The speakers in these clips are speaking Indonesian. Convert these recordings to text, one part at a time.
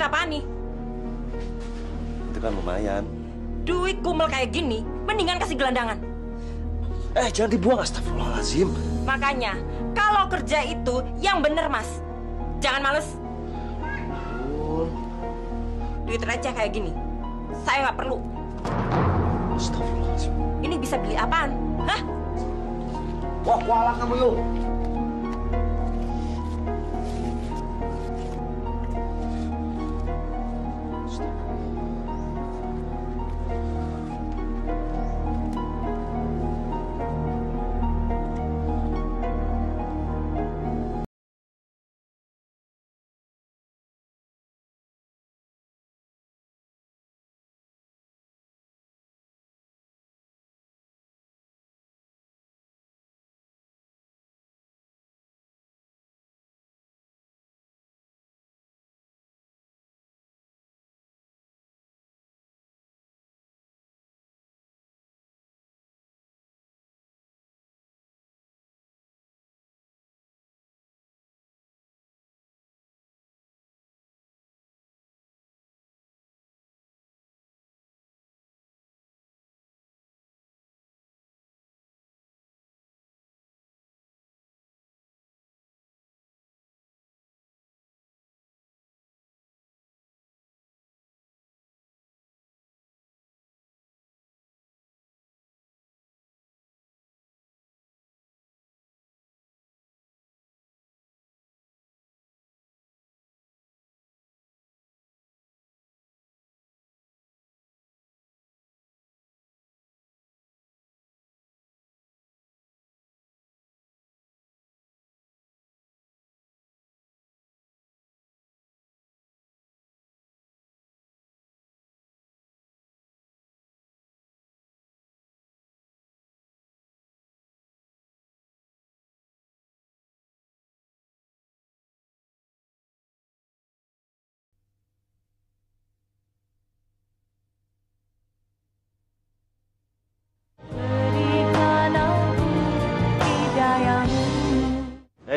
Duit apa nih? Itu kan lumayan. Duit kumel kayak gini, mendingan kasih gelandangan. Eh, jangan dibuang, astagfirullahaladzim. Makanya, kalau kerja itu yang bener, Mas. Jangan males. Yul, Duit receh kayak gini, saya nggak perlu. astagfirullahaladzim. Ini bisa beli apaan? Hah? Wah, kualat kamu, Yul.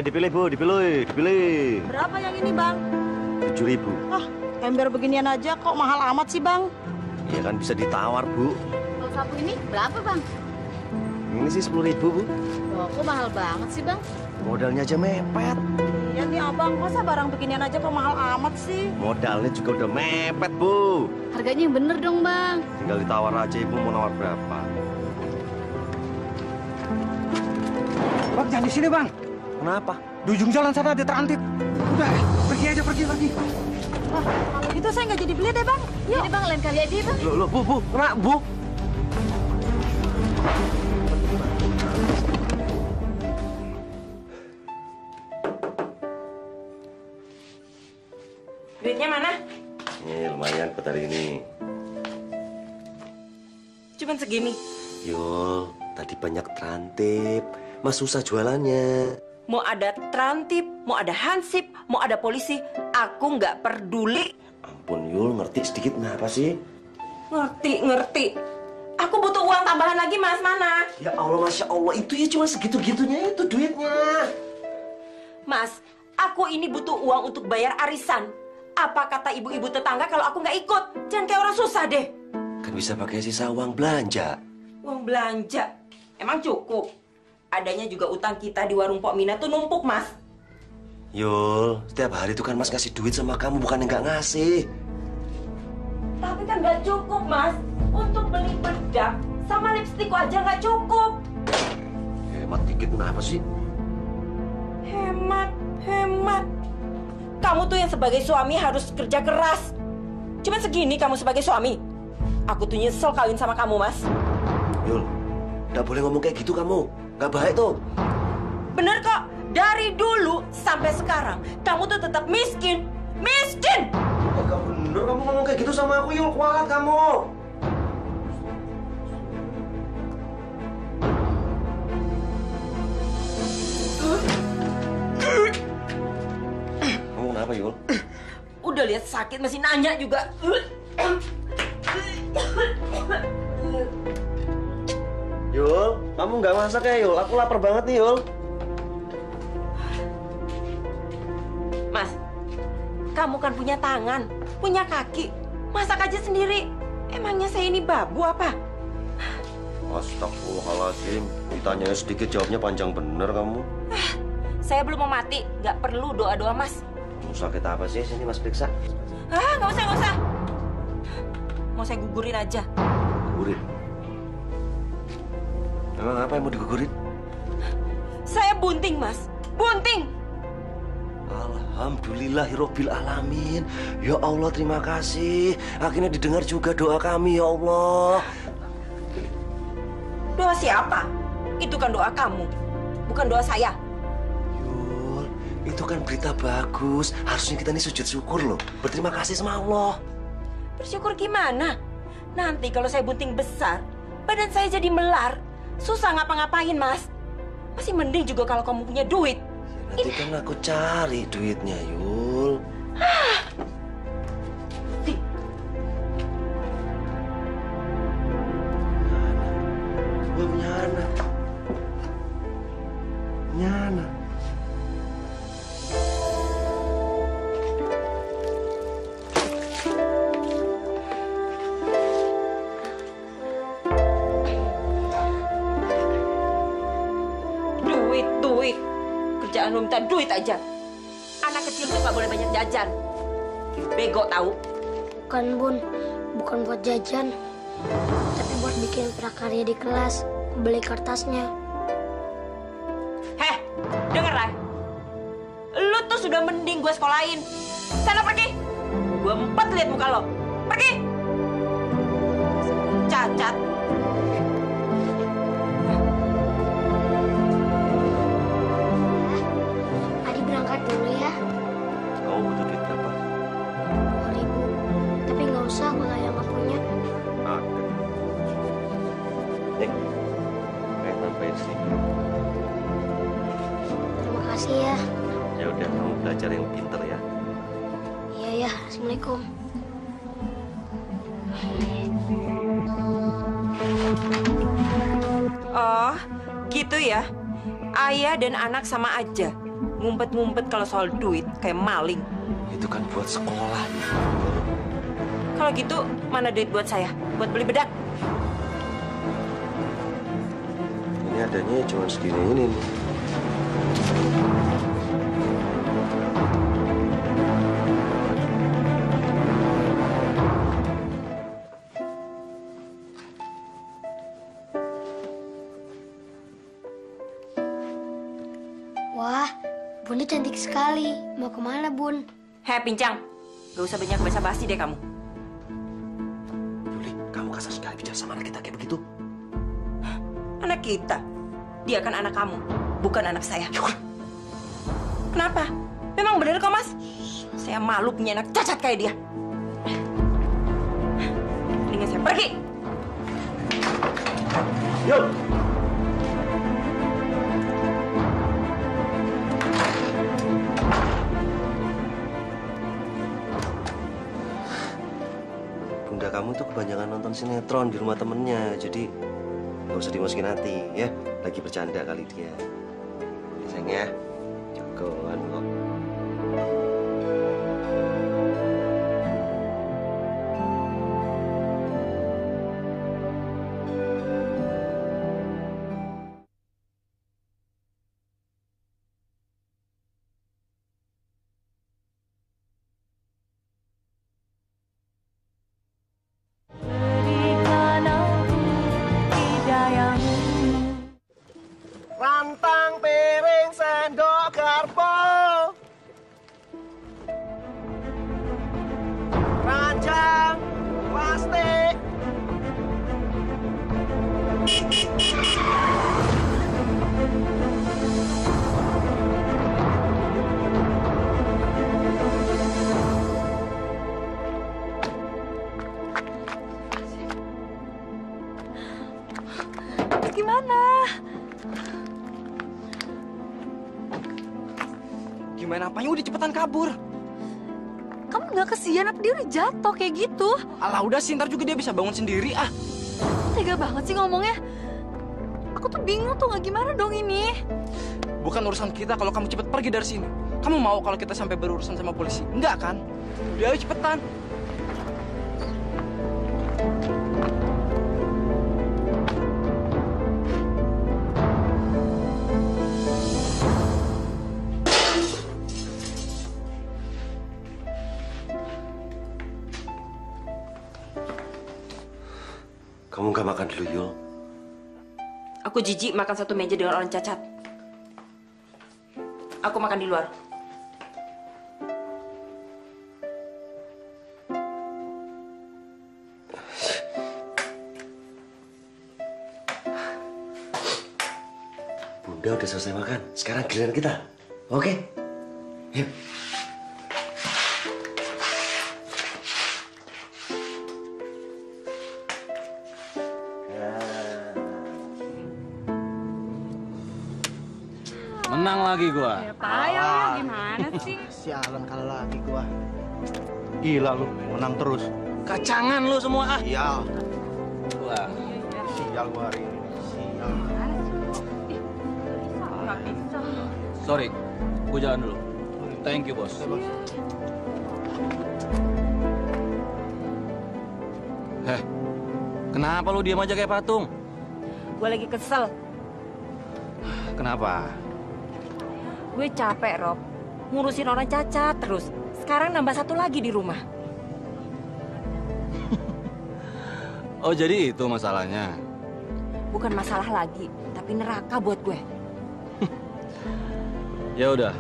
Dipilih, Bu. Dipilih, dipilih. Berapa yang ini bang? Tujuh ribu. Ah, ember beginian aja kok mahal amat sih bang? Ya kan bisa ditawar, Bu. Kalau sapu ini berapa bang? Ini sih sepuluh ribu, Bu. Loh, kok mahal banget sih bang? Modalnya aja mepet. Ya nih abang, masa barang beginian aja kok mahal amat sih? Modalnya juga udah mepet, Bu. Harganya yang bener dong bang. Tinggal ditawar aja, Ibu mau nawar berapa. Bang, jangan di sini, Bang. Kenapa? Di ujung jalan sana ada terantip. Udah, pergi aja, pergi, pergi. Wah, kalau gitu saya nggak jadi beli deh bang. Yuk. Ini bang, lain kali aja ya bang. Loh, loh, Bu, Bu. Kena, Bu. Duitnya mana? Ini lumayan buat hari ini. Cuman segini. Yul, tadi banyak terantip. Mas susah jualannya. Mau ada trantip, mau ada hansip, mau ada polisi, aku nggak peduli. Ampun, Yul, ngerti sedikit kenapa sih? Ngerti, ngerti. Aku butuh uang tambahan lagi, Mas. Mana? Ya Allah, Masya Allah. Itu ya cuma segitu-gitunya itu duitnya. Mas, aku ini butuh uang untuk bayar arisan. Apa kata ibu-ibu tetangga kalau aku nggak ikut? Jangan kayak orang susah deh. Kan bisa pakai sisa uang belanja. Uang belanja. Emang cukup? Adanya juga utang kita di warung Pok Mina tuh numpuk, Mas. Yul, setiap hari itu kan Mas ngasih duit sama kamu, bukan yang nggak ngasih. Tapi kan nggak cukup, Mas. Untuk beli bedak sama lipstikku aja nggak cukup. Hemat dikit kenapa sih? Hemat, hemat. Kamu tuh yang sebagai suami harus kerja keras. Cuma segini kamu sebagai suami. Aku tuh nyesel kawin sama kamu, Mas. Yul, nggak boleh ngomong kayak gitu kamu. Nggak baik tuh. Bener kok, dari dulu sampai sekarang kamu tuh tetap miskin. Miskin! Ya nggak bener kamu ngomong kayak gitu sama aku, Yul. Kualat kamu. Kamu kenapa, Yul? Udah lihat sakit masih nanya juga. Yul, kamu nggak masak ya, Yul? Aku lapar banget nih, Yul. Mas, kamu kan punya tangan. punya kaki. Masak aja sendiri. Emangnya saya ini babu apa? Astagfirullahaladzim. Ditanya sedikit jawabnya panjang bener kamu. Saya belum mau mati, nggak perlu doa-doa mas. Kamu sakit apa sih? Sini mas periksa. Ah, nggak usah, nggak usah. Mau saya gugurin aja. Gugurin. Emang apa yang mau digugurin? Saya bunting, mas. Bunting! Alhamdulillahirobbil alamin. Ya Allah terima kasih. Akhirnya didengar juga doa kami ya Allah. Doa siapa? Itu kan doa kamu, bukan doa saya. Yul, itu kan berita bagus. Harusnya kita ini sujud syukur loh. Berterima kasih sama Allah. Bersyukur gimana? Nanti kalau saya bunting besar, badan saya jadi melar. Susah ngapa-ngapain, mas. Masih mending juga kalau kamu punya duit. Nanti kan aku cari duitnya, Yul. Di- Gue punya anak. Minta duit aja. Anak kecil tuh gak boleh banyak jajan. Bego tahu. Bukan bun, bukan buat jajan, tapi buat bikin prakarya di kelas, beli kertasnya. Heh, denger lah. Lu tuh sudah mending gue sekolahin. Sana pergi. Gue empat lihat muka lo. Pergi. Cacat. Belajar yang pinter ya. Iya ya, assalamualaikum. Oh, gitu ya. Ayah dan anak sama aja. Ngumpet-ngumpet kalau soal duit, kayak maling. Itu kan buat sekolah. Kalau gitu, mana duit buat saya? Buat beli bedak? Ini adanya cuma segini ini. nih. Heh, pincang. Gak usah banyak basa-basi deh kamu. Yuli, kamu kasar sekali bicara sama anak kita kayak begitu. Anak kita. Dia kan anak kamu, bukan anak saya. Kenapa? Memang bener kok, Mas. Saya malu punya anak cacat kayak dia. Mendingan saya pergi. Yul! Kamu tuh kebanyakan nonton sinetron di rumah temennya, jadi nggak usah dimasukin hati ya. Lagi bercanda kali dia. Ya, Sayang ya, cepetan kabur. Kamu nggak kesian apa dia udah jatuh kayak gitu? Alah udah sih, ntar juga dia bisa bangun sendiri ah. Tega banget sih ngomongnya. Aku tuh bingung tuh nggak gimana dong ini. Bukan urusan kita kalau kamu cepet pergi dari sini. Kamu mau kalau kita sampai berurusan sama polisi? Enggak kan? Udah ayo cepetan. Aku jijik makan satu meja dengan orang cacat. Aku makan di luar. Bunda udah selesai makan. Sekarang giliran kita. Oke? Yuk. Gua. Payah gimana sih? Sialan kalah lagi gua. Gila lu, menang terus. Kacangan lu semua ah. Sial. Wah. Sial gua hari ini. Sial. Sorry, gua jalan dulu. Thank you, bos. Eh, kenapa lu diam aja kayak patung? Gue lagi kesel. Kenapa? Gue capek, Rob. Ngurusin orang cacat terus. Sekarang nambah satu lagi di rumah. Oh, jadi itu masalahnya. Bukan masalah lagi, tapi neraka buat gue. Ya udah.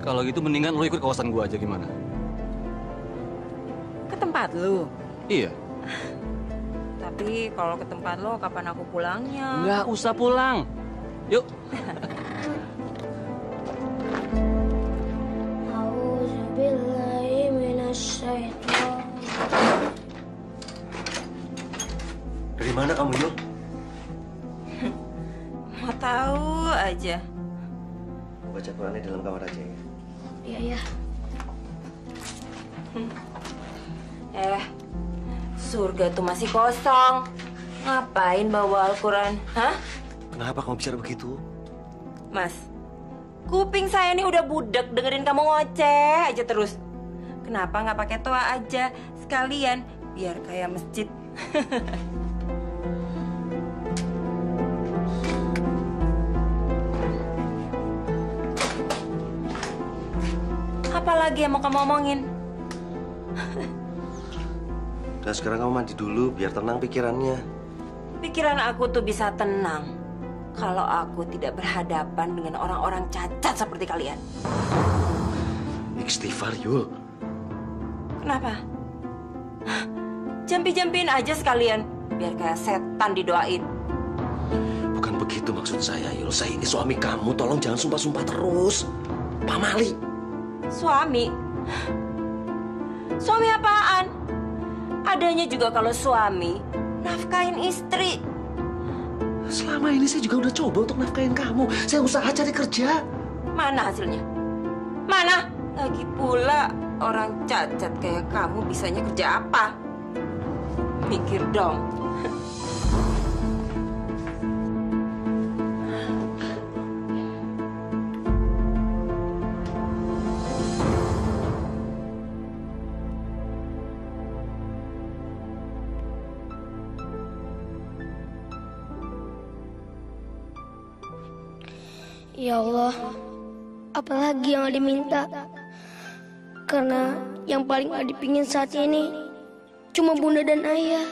Kalau gitu mendingan lu ikut kawasan gua aja gimana? Ke tempat lu. Iya. Tapi kalau ke tempat lo, kapan aku pulangnya? Nggak usah pulang. Yuk. Dari mana kamu, Yul? Mau tahu aja. Baca Qurannya di dalam kamar aja ya. Iya ya. Eh, surga tuh masih kosong. Ngapain bawa Al-Quran? Hah? Kenapa kamu bicara begitu? Mas, kuping saya ini udah budek dengerin kamu ngoceh aja terus. Kenapa nggak pakai toa aja sekalian biar kayak masjid? Apalagi yang mau kamu omongin? Dan sekarang kamu mandi dulu biar tenang pikirannya. Pikiran aku tuh bisa tenang kalau aku tidak berhadapan dengan orang-orang cacat seperti kalian. Istighfar, Yul. Kenapa? Jampi-jampiin aja sekalian, biar kayak setan didoain. Bukan begitu maksud saya, Yul. Saya ini suami kamu. Tolong jangan sumpah-sumpah terus. Pamali. Suami? Suami apaan? Adanya juga kalau suami, nafkahin istri. Selama ini saya juga udah coba untuk nafkahin kamu. Saya usaha cari kerja. Mana hasilnya? Mana? Lagi pula orang cacat kayak kamu bisanya kerja apa? Mikir dong. Ya Allah, apalagi yang Adi minta? Karena yang paling Adi pingin saat ini cuma bunda dan ayah,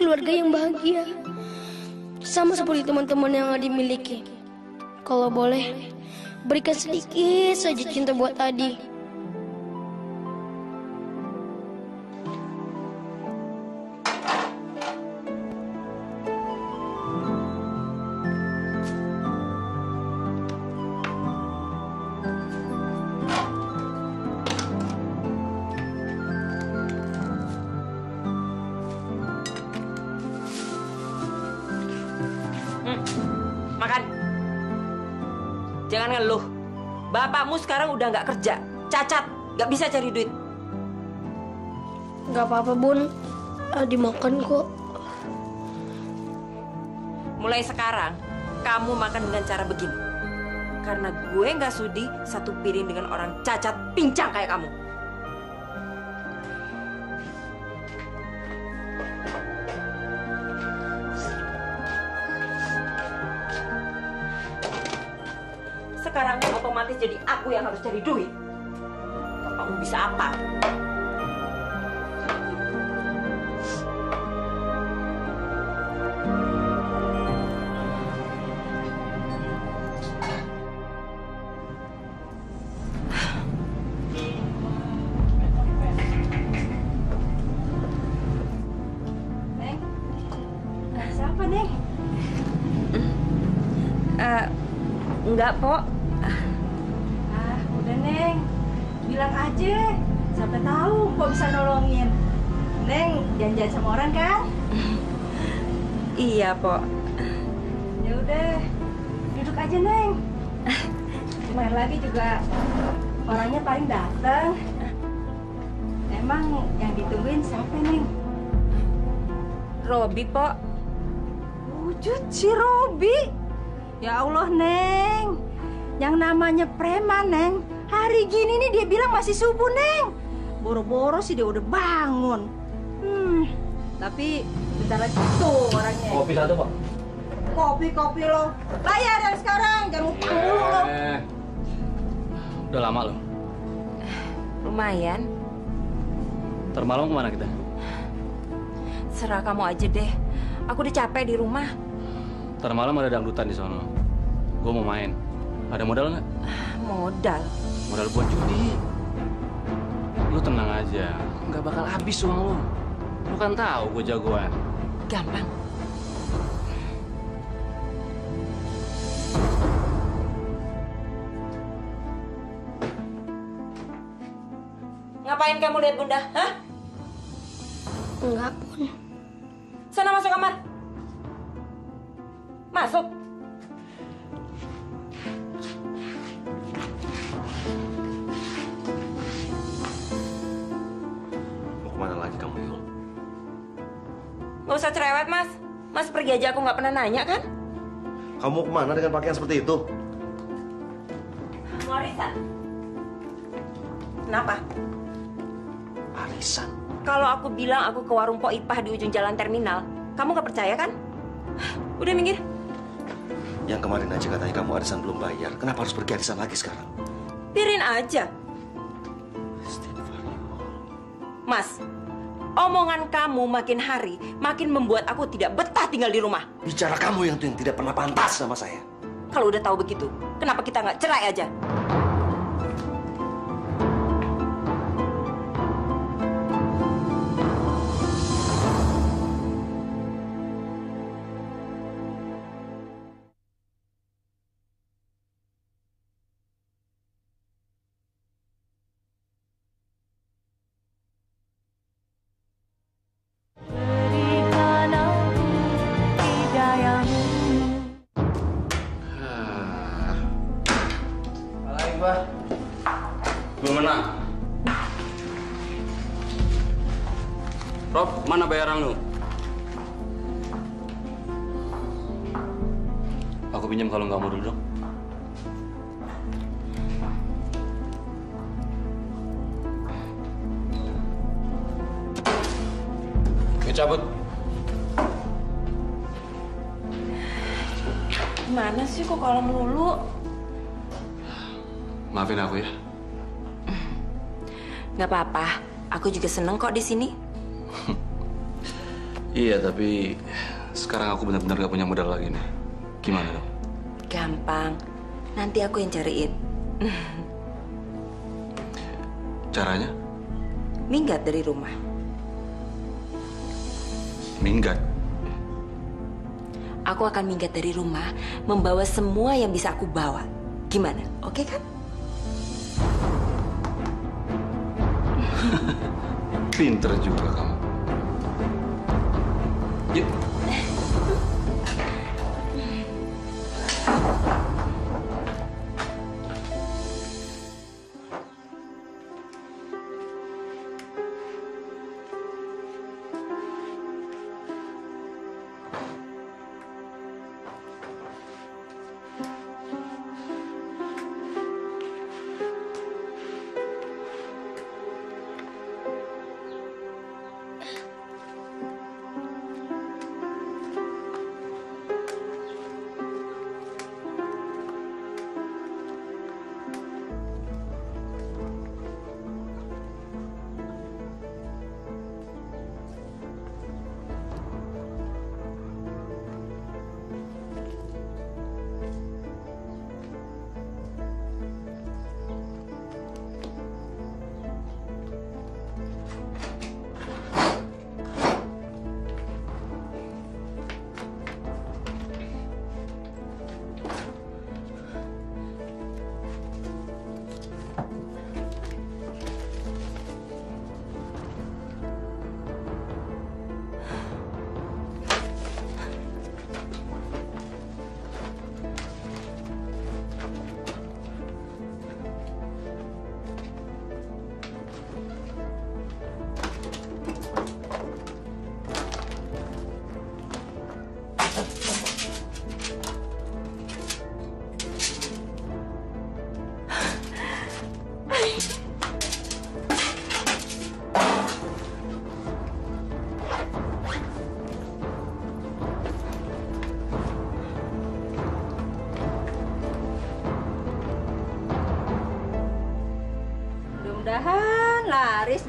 keluarga yang bahagia. Sama seperti teman-teman yang Adi miliki. Kalau boleh, berikan sedikit saja cinta buat Adi. Jangan ngeluh. Bapakmu sekarang udah nggak kerja, cacat, nggak bisa cari duit. Gak apa-apa bun, Adi makan kok. Mulai sekarang, kamu makan dengan cara begini. Karena gue nggak sudi satu piring dengan orang cacat pincang kayak kamu. Aku yang harus cari duit. Kamu bisa apa? Ya Allah, Neng. Yang namanya preman, Neng. Hari gini nih dia bilang masih subuh, Neng. Boro-boro sih dia udah bangun. Hmm, tapi bentar lagi tuh orangnya. Kopi satu, Pak. Kopi, kopi lo. Bayar dari sekarang, jangan utang dulu lo. Eh. Udah lama loh. Lumayan. Ntar malam ke mana kita? Serah kamu aja deh. Aku udah capek di rumah. Ntar malam ada dangdutan di sono. Gue mau main. Ada modal nggak? Modal. Modal buat judi. Lu tenang aja. Nggak bakal habis uang lu. Lu kan tahu gue jagoan. Gampang. Ngapain kamu lihat Bunda? Hah? Enggak pun. Sana masuk kamar. Aja, aku nggak pernah nanya kan? Kamu ke mana dengan pakaian seperti itu? Mau arisan. Kenapa? Arisan. Kalau aku bilang aku ke warung Pok Ipah di ujung jalan terminal, kamu gak percaya kan? Udah minggir. Yang kemarin aja katanya kamu arisan belum bayar. Kenapa harus pergi arisan lagi sekarang? Pirin aja. Mas, omongan kamu makin hari makin membuat aku tidak betah tinggal di rumah. Bicara kamu yang tuh yang tidak pernah pantas sama saya. Kalau udah tahu begitu, kenapa kita nggak cerai aja? Seneng kok di sini. Iya, tapi sekarang aku benar-benar gak punya modal lagi nih. Gimana dong? Gampang, nanti aku yang cariin. Caranya? Minggat dari rumah. Minggat. Aku akan minggat dari rumah, membawa semua yang bisa aku bawa. Gimana? Oke kan? Pinter juga kamu.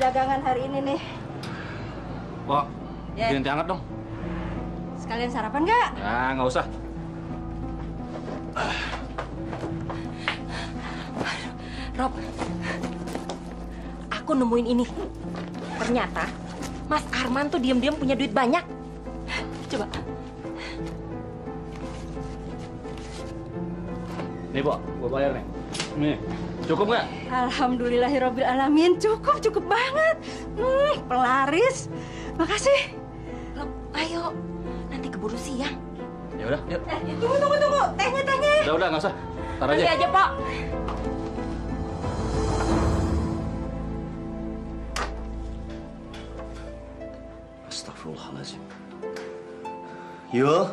Dagangan hari ini nih. Pok, Ya. bikin hangat dong. Sekalian sarapan nggak? Ya, nggak usah. Rob, aku nemuin ini. Ternyata Mas Arman tuh diam-diam punya duit banyak. Coba. Nih, Pok, gua bayar nih. Nih, cukup nggak? Alhamdulillahirobbil alamin. Cukup, cukup banget. Hmm, pelaris. Makasih. Rob, ayo. Nanti keburu siang. Ya udah, yuk. Eh, tunggu, tunggu, tunggu. Tehnya, tehnya. Udah, udah, nggak usah. Tar Nanti aja. aja, Pak. Astagfirullahaladzim. Yul.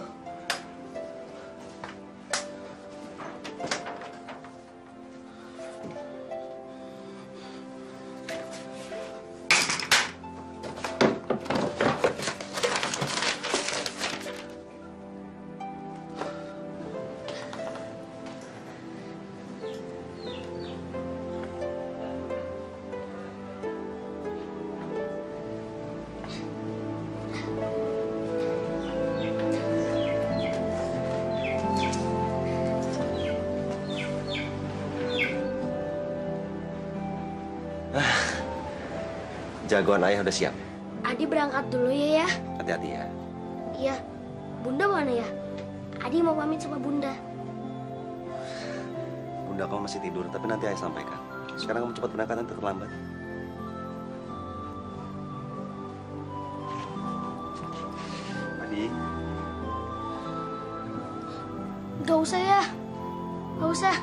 Jagoan ayah udah siap. Adi berangkat dulu ya ya. Hati-hati ya. Iya. Bunda mana ya? Adi mau pamit sama Bunda. Bunda kamu masih tidur, tapi nanti ayah sampaikan. Sekarang kamu cepat berangkat nanti terlambat. Adi, Gak usah ya. Gak usah.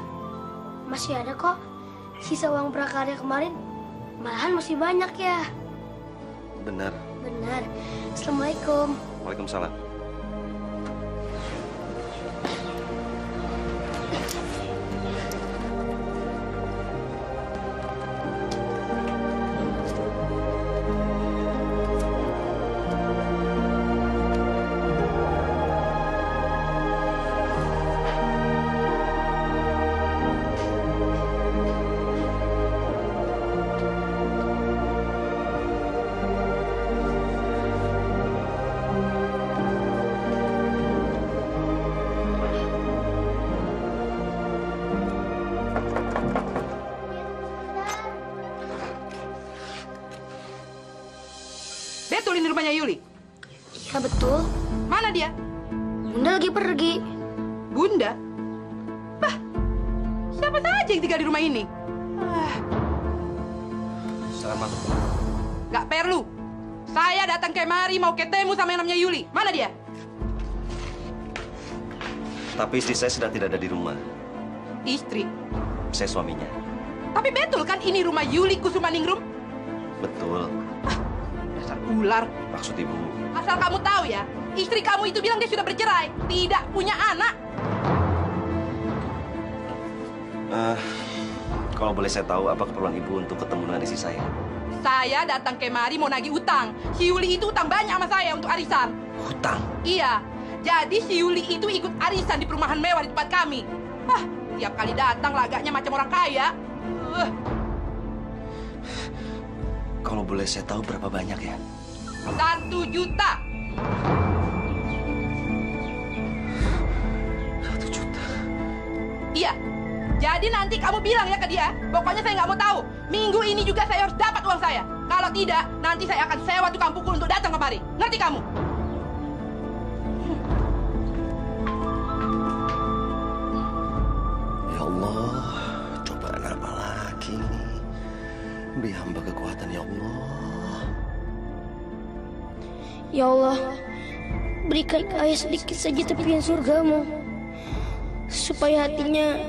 Masih ada kok. Sisa uang prakarya kemarin. Malahan masih banyak ya. Benar. Benar. Assalamualaikum. Waalaikumsalam. Di rumah ini? Ah, Silakan masuk. gak perlu. Saya datang kemari mau ketemu sama yang namanya Yuli. Mana dia? Tapi istri saya sedang tidak ada di rumah. Istri. Saya suaminya. Tapi betul kan ini rumah Yuli Kusumaningrum? Betul. Dasar ular. Maksud ibu. Asal kamu tahu ya, istri kamu itu bilang dia sudah bercerai, tidak punya anak. Eh, kalau boleh saya tahu apa keperluan ibu untuk ketemu dengan istri saya? Saya datang kemari mau nagih utang. Si Yuli itu utang banyak sama saya untuk arisan. Hutang. Iya, jadi si Yuli itu ikut arisan di perumahan mewah di tempat kami. Wah, tiap kali datang lagaknya macam orang kaya. Uh, Kalau boleh saya tahu berapa banyak ya? satu juta. Satu juta. Iya. Jadi nanti kamu bilang ya ke dia, pokoknya saya nggak mau tahu. Minggu ini juga saya harus dapat uang saya. Kalau tidak, nanti saya akan sewa tukang pukul untuk datang kemari. Ngerti kamu? Ya Allah, cobaan apa lagi? Beri hamba kekuatan ya Allah. Ya Allah, berikan ke ayah sedikit saja tepian surgamu. Supaya hatinya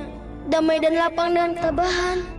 damai dan lapang dengan ketabahan.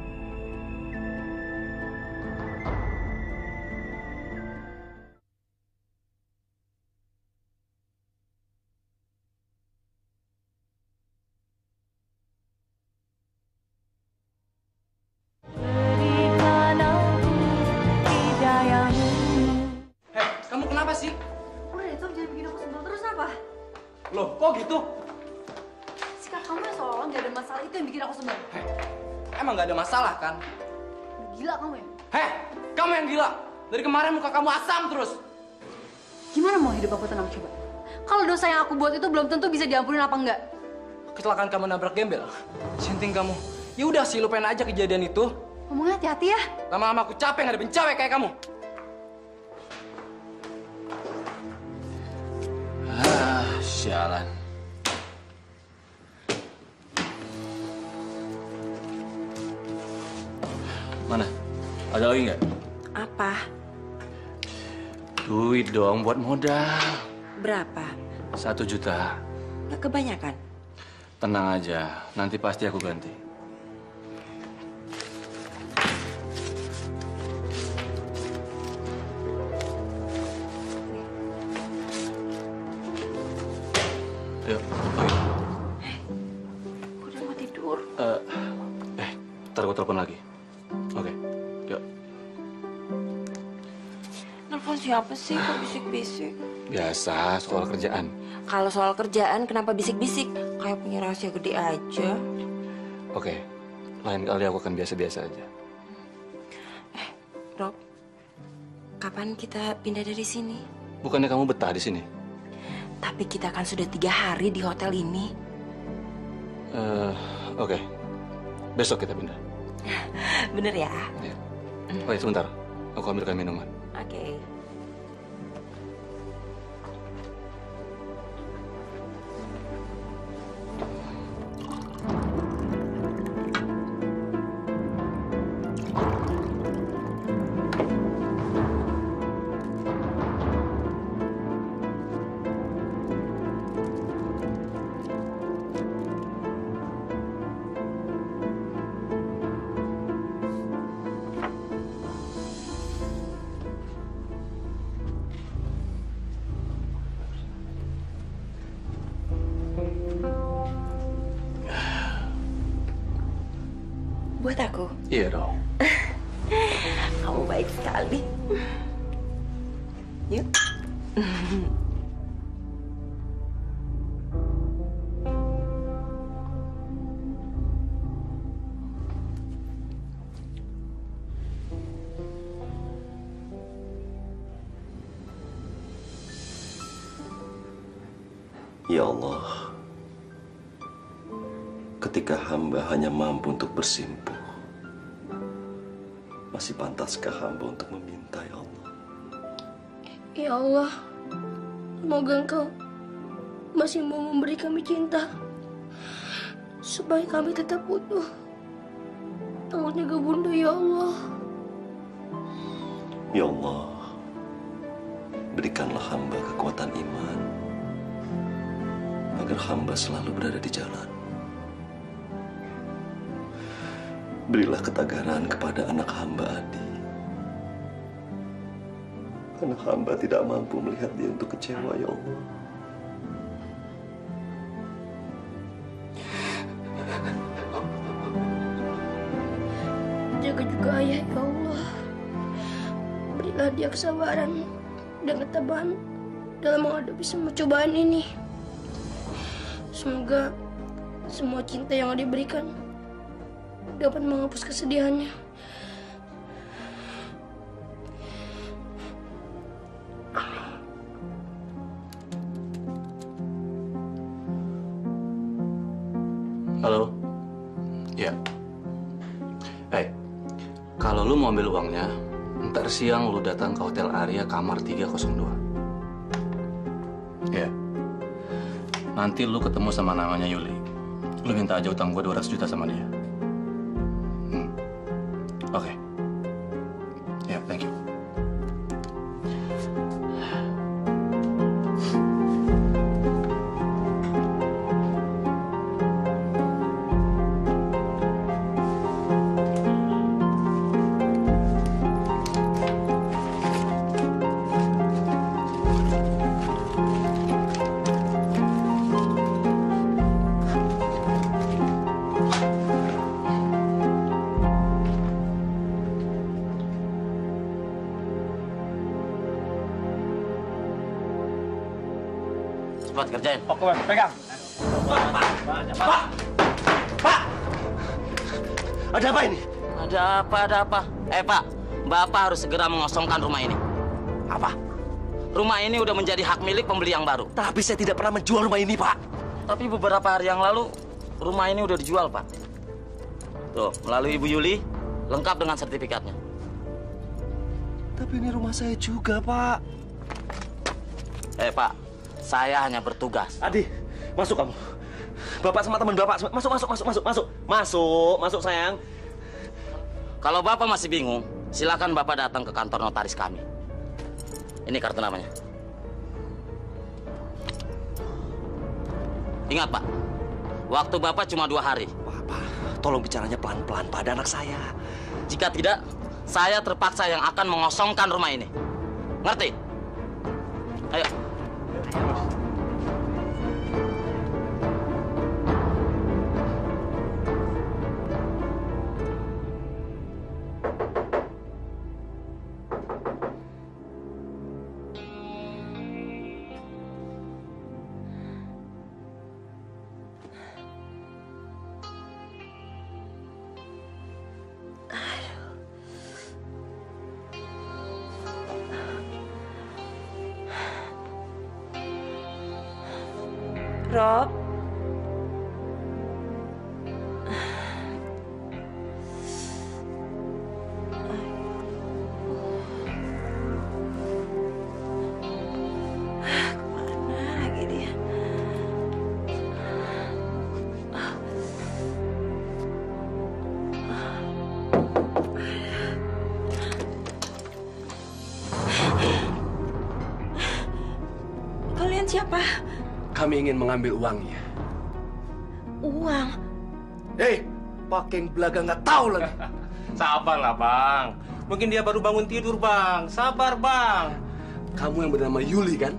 Bisa diampunin apa enggak? Kecelakaan kamu nabrak gembel. Sinting kamu. Ya udah sih, lupain aja kejadian itu. Ngomongnya hati-hati ya. Lama-lama aku capek ngadepin cewek kayak kamu. Ah, sialan. Mana? Ada lagi nggak? Apa? Duit dong buat modal. Berapa? Satu juta. Nggak kebanyakan. Tenang aja, nanti pasti aku ganti. Udah mau tidur. Eh, eh, ntar aku telepon lagi. Oke, yuk. Nelfon siapa sih kok bisik-bisik? Biasa, soal kerjaan. Kalau soal kerjaan kenapa bisik-bisik? Kayak punya rahasia gede aja. Oke, lain kali aku akan biasa-biasa aja. Rob, kapan kita pindah dari sini? Bukannya kamu betah di sini? Tapi kita kan sudah tiga hari di hotel ini. Eh, oke. Besok kita pindah. Bener ya? Ya. Oh ya, sebentar. Aku ambilkan minuman. Oke. Buat bersimpuh, masih pantaskah hamba untuk meminta ya Allah? Ya Allah, semoga Engkau masih mau memberi kami cinta supaya kami tetap utuh. Tolong jaga bunda ya Allah. Ya Allah, berikanlah hamba kekuatan iman agar hamba selalu berada di jalan. Berilah ketagaran kepada anak hamba Adi. Anak hamba tidak mampu melihat dia untuk kecewa, ya Allah. Jaga juga ayah ya Allah. Berilah dia kesabaran dan ketabahan dalam menghadapi semua cobaan ini. Semoga semua cinta yang diberikan dapat menghapus kesedihannya. Halo? Ya. Hey, kalau lu mau ambil uangnya, ntar siang lu datang ke Hotel Arya kamar 302. Ya. Nanti lu ketemu sama namanya Yuli. Lu minta aja utang gua 200 juta sama dia. Cepat kerjain. Oke, Bang. Pegang. Ada apa ini? Ada apa, ada apa? Eh, Pak. Bapak harus segera mengosongkan rumah ini. Apa? Rumah ini udah menjadi hak milik pembeli yang baru. Tapi saya tidak pernah menjual rumah ini, Pak. Tapi beberapa hari yang lalu, rumah ini udah dijual, Pak. Tuh, melalui Ibu Yuli, lengkap dengan sertifikatnya. Tapi ini rumah saya juga, Pak. Eh, Pak. Saya hanya bertugas. Adi, masuk kamu. Bapak sama teman Bapak, masuk, masuk, masuk, masuk, masuk. Masuk, masuk, sayang. Kalau Bapak masih bingung, silakan Bapak datang ke kantor notaris kami. Ini kartu namanya. Ingat, Pak. Waktu Bapak cuma dua hari. Bapak, tolong bicaranya pelan-pelan pada anak saya. Jika tidak, saya terpaksa yang akan mengosongkan rumah ini. Ngerti? Ayo. Ingin mengambil uangnya. Uang. Hei, pakai belaga nggak tahu lagi. Sabarlah, Bang. Mungkin dia baru bangun tidur, Bang. Sabar, Bang. Kamu yang bernama Yuli kan?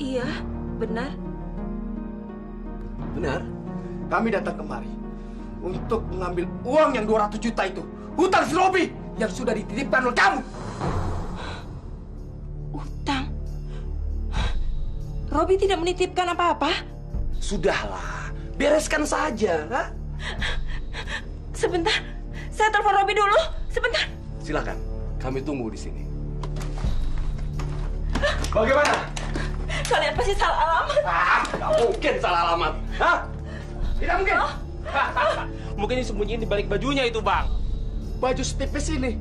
Iya, benar. Benar. Kami datang kemari untuk mengambil uang yang 200 juta itu. Hutang si Robi yang sudah dititipkan oleh kamu. Robi tidak menitipkan apa-apa. Sudahlah, bereskan saja. Ha? Sebentar, saya telepon Robi dulu. Sebentar. Silakan, kami tunggu di sini. Bagaimana? Kalian pasti salah alamat. Ah, nggak mungkin salah alamat. Hah? Tidak mungkin. Mungkin disembunyiin di balik bajunya itu, Bang. Baju setipis ini.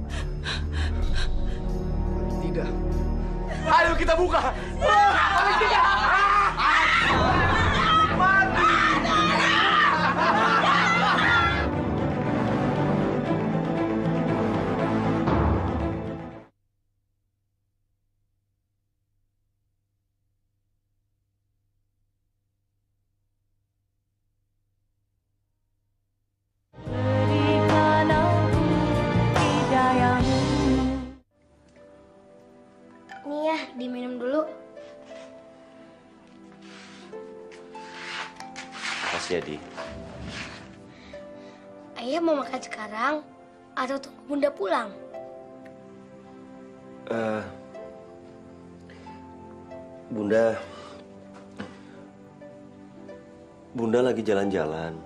Tidak. Ayo kita buka. Paling tidak. Ayah mau makan sekarang atau tunggu bunda pulang? Eh, Bunda, Bunda lagi jalan-jalan,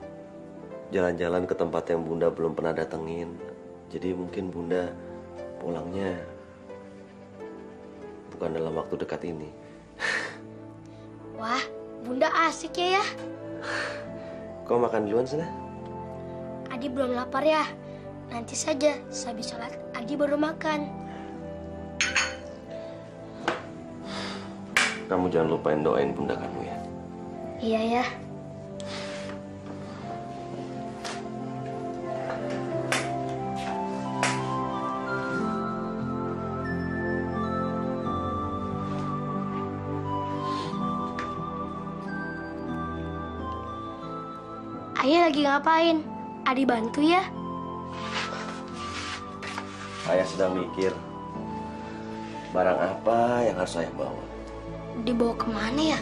jalan-jalan ke tempat yang Bunda belum pernah datengin. Jadi mungkin Bunda pulangnya bukan dalam waktu dekat ini. Wah, bunda asik ya ya. Kau makan duluan sana? Adi belum lapar ya. Nanti saja, sehabis sholat Adi baru makan. Kamu jangan lupain doain Bunda kamu ya. Iya ya. Ayah lagi ngapain? Adi bantu ya? Saya sedang mikir barang apa yang harus saya bawa. Dibawa ke mana ya?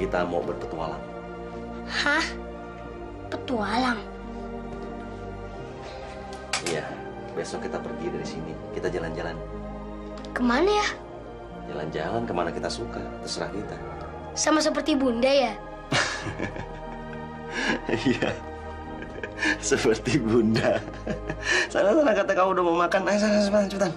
Kita mau berpetualang. Hah? Petualang? Iya, besok kita pergi dari sini. Kita jalan-jalan. Ke mana ya? Jalan-jalan ke mana kita suka, terserah kita. Sama seperti bunda ya? Iya. Seperti bunda. Sana sana kata kamu udah mau makan. Ayo sana cepetan cepetan.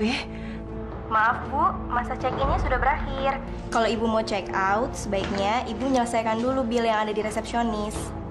Ya? Maaf Bu, masa check-innya sudah berakhir. Kalau Ibu mau check out, sebaiknya Ibu menyelesaikan dulu bill yang ada di resepsionis.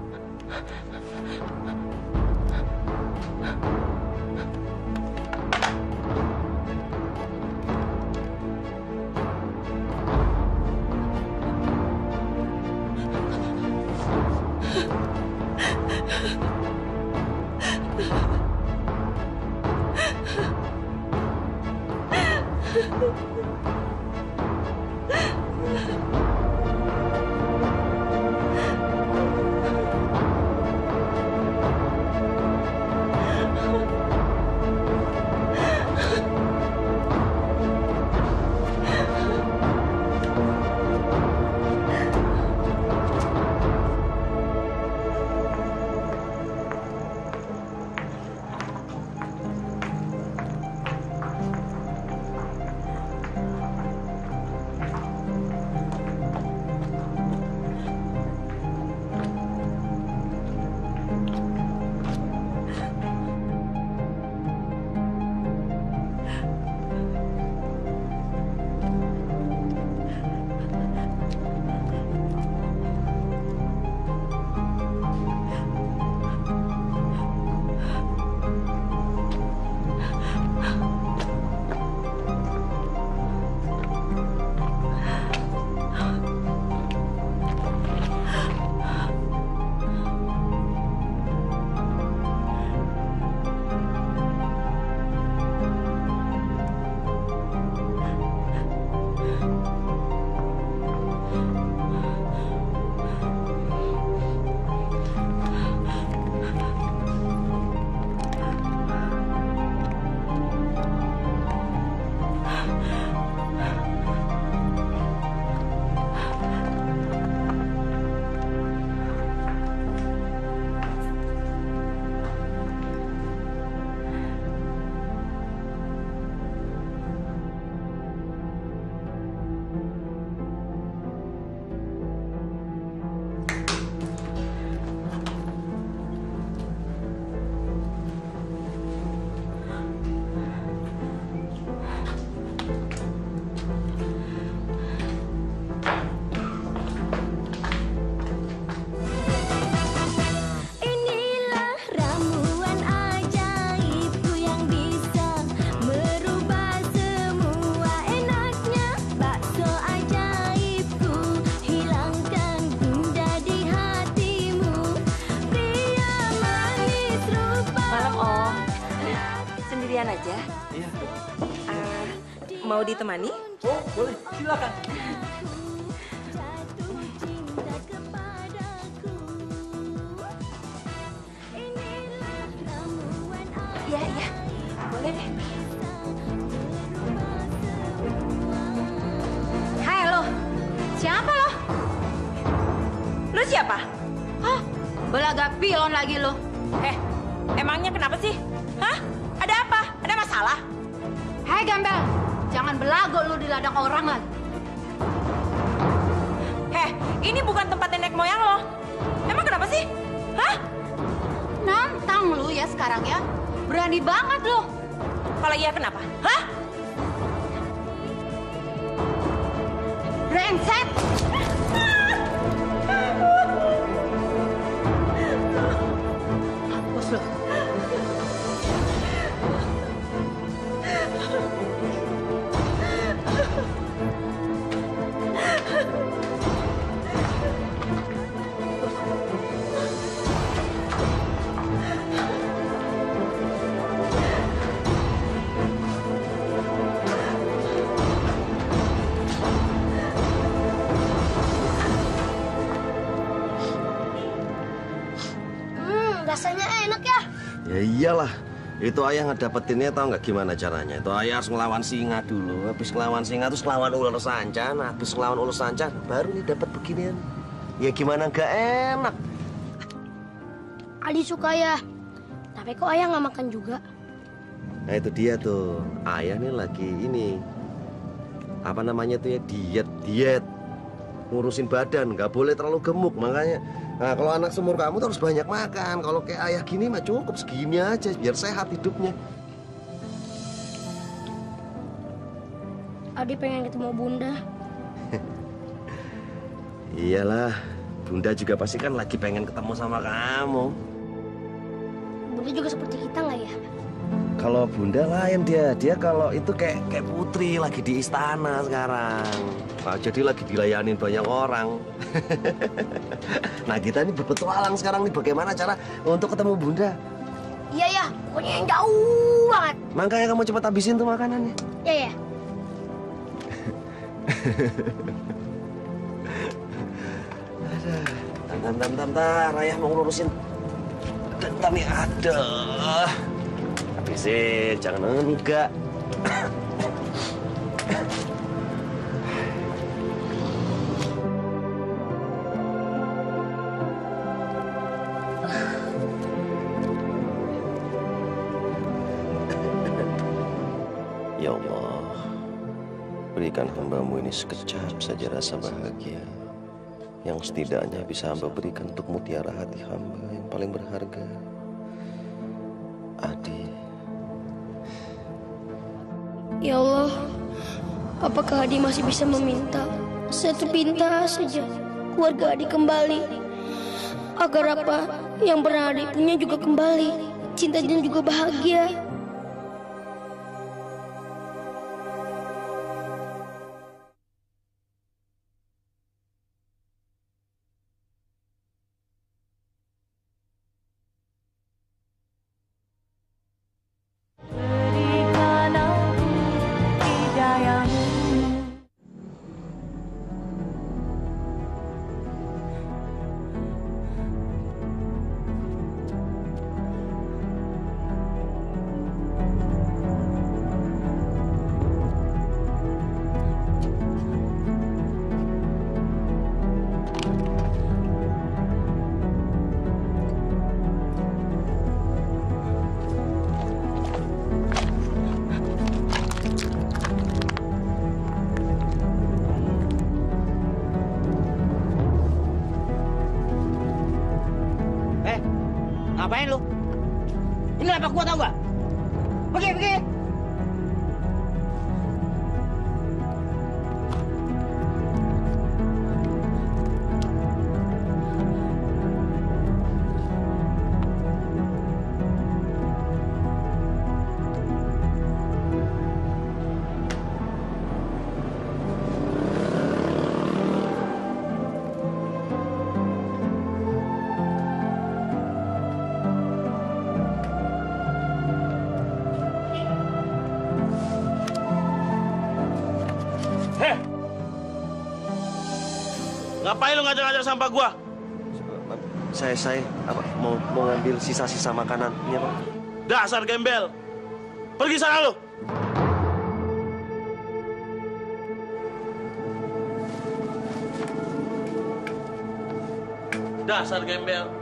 mau ditemani? Oh, boleh. Silakan. Iyalah, itu ayah ngedapetinnya tau nggak gimana caranya? Itu ayah harus ngelawan singa dulu, habis ngelawan singa terus ngelawan ular sancan, habis ngelawan ular sancan, baru nih dapat beginian. Ya gimana nggak enak? Adi suka ya. Tapi kok ayah nggak makan juga? Nah itu dia tuh, ayah nih lagi ini apa namanya tuh ya diet diet ngurusin badan nggak boleh terlalu gemuk makanya nah kalau anak semur kamu tuh harus banyak makan. Kalau kayak ayah gini mah cukup segini aja biar sehat hidupnya. Adi pengen ketemu bunda. iyalah bunda juga pasti kan lagi pengen ketemu sama kamu. Bunda juga seperti kita nggak ya? kalau bunda lain dia. Dia kalau itu kayak kayak putri lagi di istana sekarang Nah, jadi lagi dilayanin banyak orang nah kita ini berpetualang sekarang nih bagaimana cara untuk ketemu bunda Iya ya, pokoknya yang jauh banget. makanya kamu cepat habisin tuh makanannya Ya ya. Bentar, bentar, bentar. Ayah mau ngurusin bentar nih, ada. Habisin, jangan enggak. Hambamu ini sekejap saja rasa bahagia yang setidaknya bisa hamba berikan untuk mutiara hati hamba yang paling berharga. Adi, Ya Allah, apakah Adi masih bisa meminta satu pinta saja keluarga Adi kembali? Agar apa yang pernah Adi punya juga kembali, cinta dan juga bahagia. Pergi, pergi. Heh! Ngajak-ngajak sampah gua? saya saya apa mau mau ngambil sisa-sisa makanan ini apa? Dasar gembel. Pergi sana lu. Dasar gembel.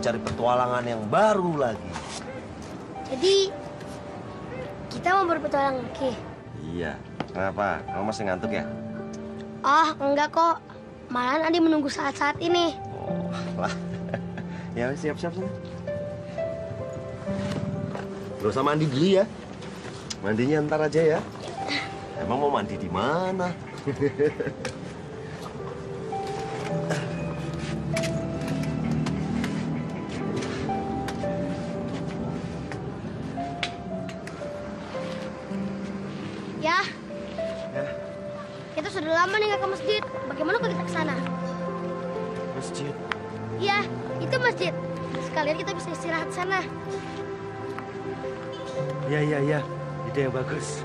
mencari petualangan yang baru lagi. Jadi kita mau berpetualang lagi. Iya. Kenapa? Kamu masih ngantuk ya? Oh, enggak kok. Malahan Adi menunggu saat-saat ini. Lah. ya siap-siap sana. Gak usah mandi dulu ya. Mandinya ntar aja ya. Emang mau mandi di mana? Ya, Ya. kita sudah lama nih nggak ke masjid. Bagaimana kalau kita ke sana? Masjid. Iya, itu masjid. Sekalian kita bisa istirahat sana. Iya, iya, iya. Ide yang bagus.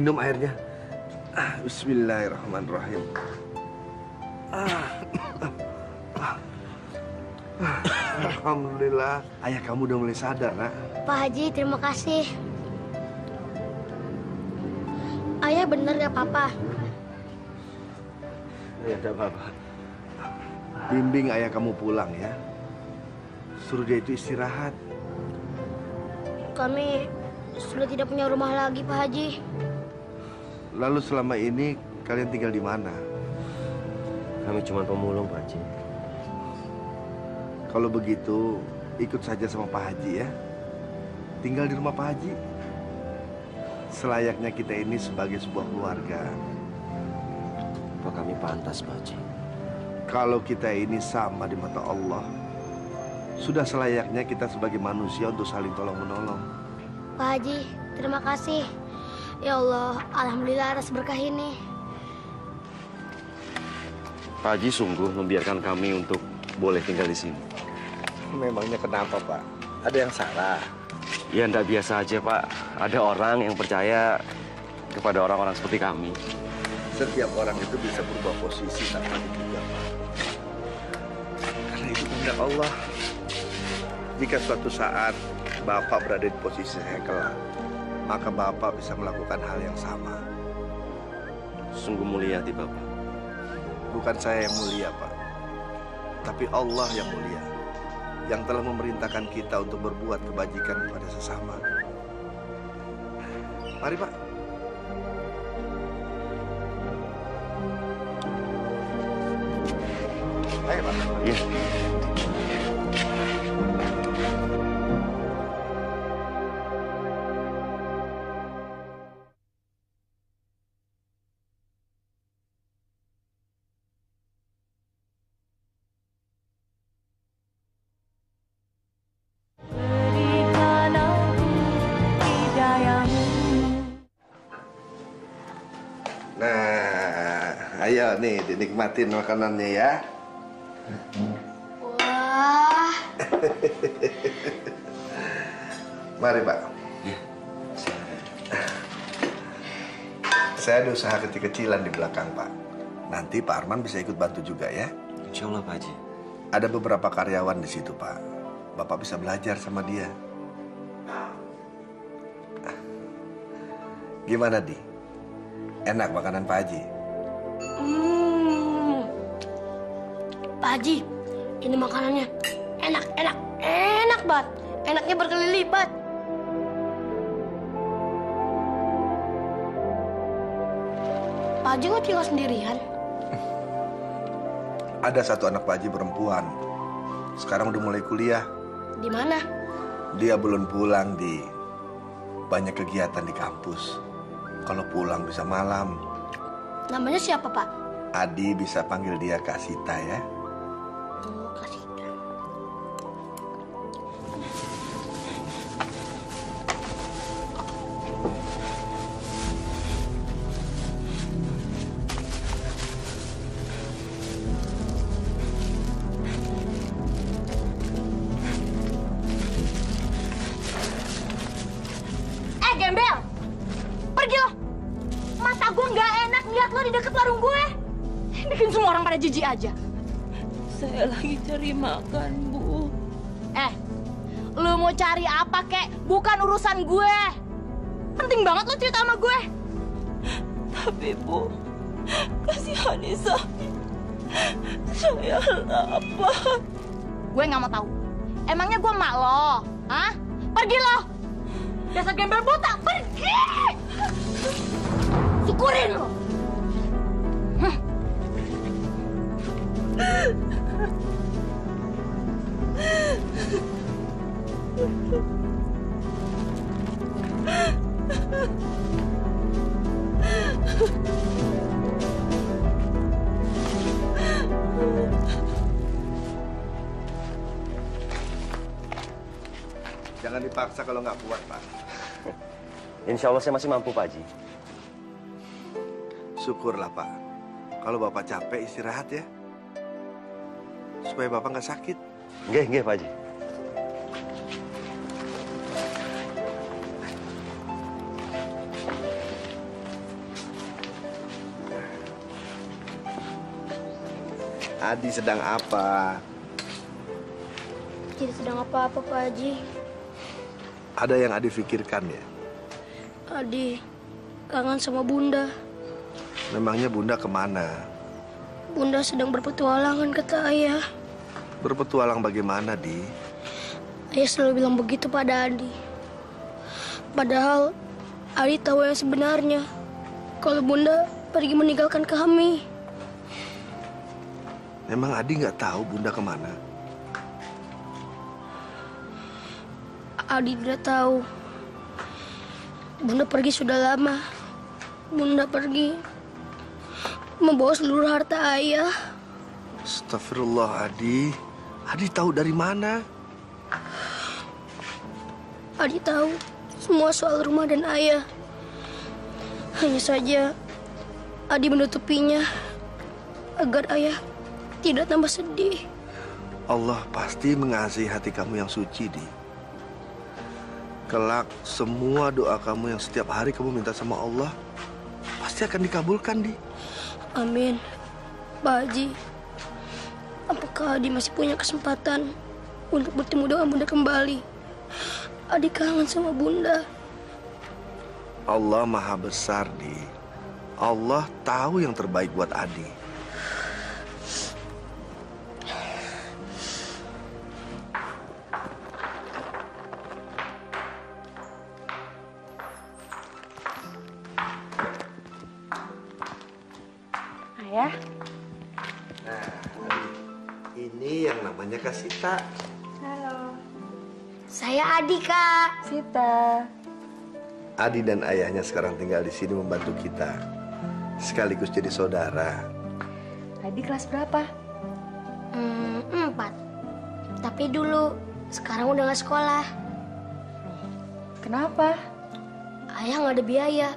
Diminum airnya. Ah, Bismillahirrahmanirrahim. Ah. Ah. Alhamdulillah, ayah kamu udah mulai sadar, nak. Pak Haji, terima kasih. Ayah bener ya, Papa? Ya ada apa-apa. Bimbing ayah kamu pulang ya. Suruh dia itu istirahat. Kami sudah tidak punya rumah lagi, Pak Haji. Lalu selama ini kalian tinggal di mana? Kami cuma pemulung, Pak Haji. Kalau begitu, ikut saja sama Pak Haji ya. Tinggal di rumah Pak Haji. Selayaknya kita ini sebagai sebuah keluarga. Apa kami pantas, Pak Haji? Kalau kita ini sama di mata Allah, sudah selayaknya kita sebagai manusia untuk saling tolong-menolong. Pak Haji, terima kasih. Ya Allah, Alhamdulillah atas berkah ini. Pak Haji sungguh membiarkan kami untuk boleh tinggal di sini. Memangnya kenapa, Pak? Ada yang salah? Ya, ndak biasa aja, Pak. Ada orang yang percaya kepada orang-orang seperti kami. Setiap orang itu bisa berubah posisi tanpa diduga, Pak. Karena itu kehendak Allah. Jika suatu saat Bapak berada di posisi saya kelak, maka Bapak bisa melakukan hal yang sama. Sungguh mulia hati Bapak. Bukan saya yang mulia, Pak. Tapi Allah yang mulia. Yang telah memerintahkan kita untuk berbuat kebajikan kepada sesama. Mari, Pak. Ayo, Pak. Iya. Berikan nih dinikmatin makanannya ya. Wah, Mari Pak. Saya ada usaha kecil-kecilan di belakang Pak. Nanti Pak Arman bisa ikut bantu juga ya. Insya Allah Pak Haji. Ada beberapa karyawan di situ Pak. Bapak bisa belajar sama dia. Gimana Di? Enak makanan Pak Haji? hmm. Pak Haji, ini makanannya enak, enak, enak banget. Enaknya berkali lipat. Pak Haji kok tinggal sendirian? Ada satu anak Pak Haji perempuan. Sekarang udah mulai kuliah. Di mana? Dia belum pulang di banyak kegiatan di kampus. Kalau pulang bisa malam. Namanya siapa, Pak? Adi bisa panggil dia Kak Sita ya. Oh, kasih. Eh, nggak mau tahu. Allah saya masih mampu Pak Haji. Syukurlah Pak. Kalau Bapak capek istirahat ya. Supaya Bapak nggak sakit. Nggih, nggih Pak Haji. Adi sedang apa? Tidak sedang apa-apa, Pak Haji. Ada yang Adi pikirkan ya? Adi, kangen sama Bunda. Memangnya Bunda ke mana? Bunda sedang berpetualangan, kata Ayah. Berpetualang bagaimana, Di? Ayah selalu bilang begitu pada Adi. Padahal Adi tahu yang sebenarnya. Kalau Bunda pergi meninggalkan kami. Memang Adi nggak tahu Bunda ke mana? Adi tidak tahu. Bunda pergi sudah lama. Bunda pergi membawa seluruh harta ayah. Astagfirullah, Adi. Adi tahu dari mana? Adi tahu semua soal rumah dan ayah. Hanya saja Adi menutupinya agar ayah tidak tambah sedih. Allah pasti mengasihi hati kamu yang suci, Di. Kelak semua doa kamu yang setiap hari kamu minta sama Allah pasti akan dikabulkan, Di. Amin. Pak Haji, apakah Adi masih punya kesempatan untuk bertemu dengan Bunda kembali? Adi kangen sama Bunda. Allah maha besar, Di. Allah tahu yang terbaik buat Adi. Namanya Kasita. halo. Saya Adi, Kak. Sita. Adi dan ayahnya sekarang tinggal di sini membantu kita. Sekaligus jadi saudara. Adi kelas berapa? Hmm, empat. Tapi dulu, sekarang udah gak sekolah. Kenapa? Ayah nggak ada biaya.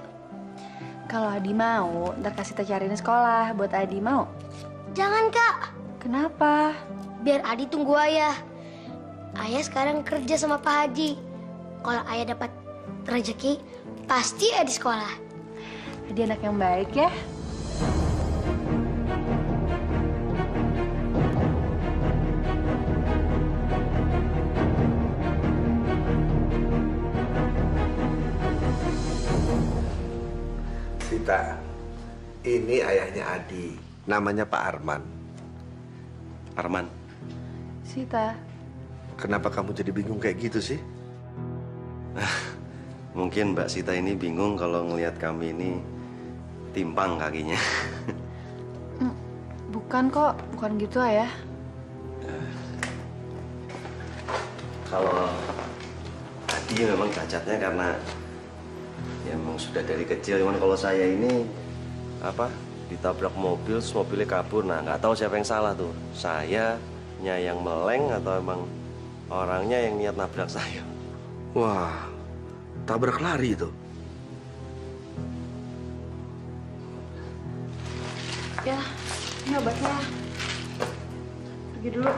Kalau Adi mau, ntar kasih cariin sekolah buat Adi mau. Jangan kak. Kenapa? Biar Adi tunggu ayah. Ayah sekarang kerja sama Pak Haji. Kalau ayah dapat rezeki, pasti Adi sekolah. Adi anak yang baik ya. Sita, ini ayahnya Adi. Namanya Pak Arman. Arman, Sita, kenapa kamu jadi bingung kayak gitu sih? Mungkin Mbak Sita ini bingung kalau ngelihat kami ini timpang kakinya. bukan kok, bukan gitu ayah. Kalau Adi memang cacatnya karena ya memang sudah dari kecil. Cuman kalau saya ini apa ditabrak mobil, mobilnya kabur. Nah nggak tahu siapa yang salah tuh. Saya yang meleng atau emang orangnya yang niat nabrak saya. Wah, tabrak lari itu. Ya, ini obatnya. Pergi dulu.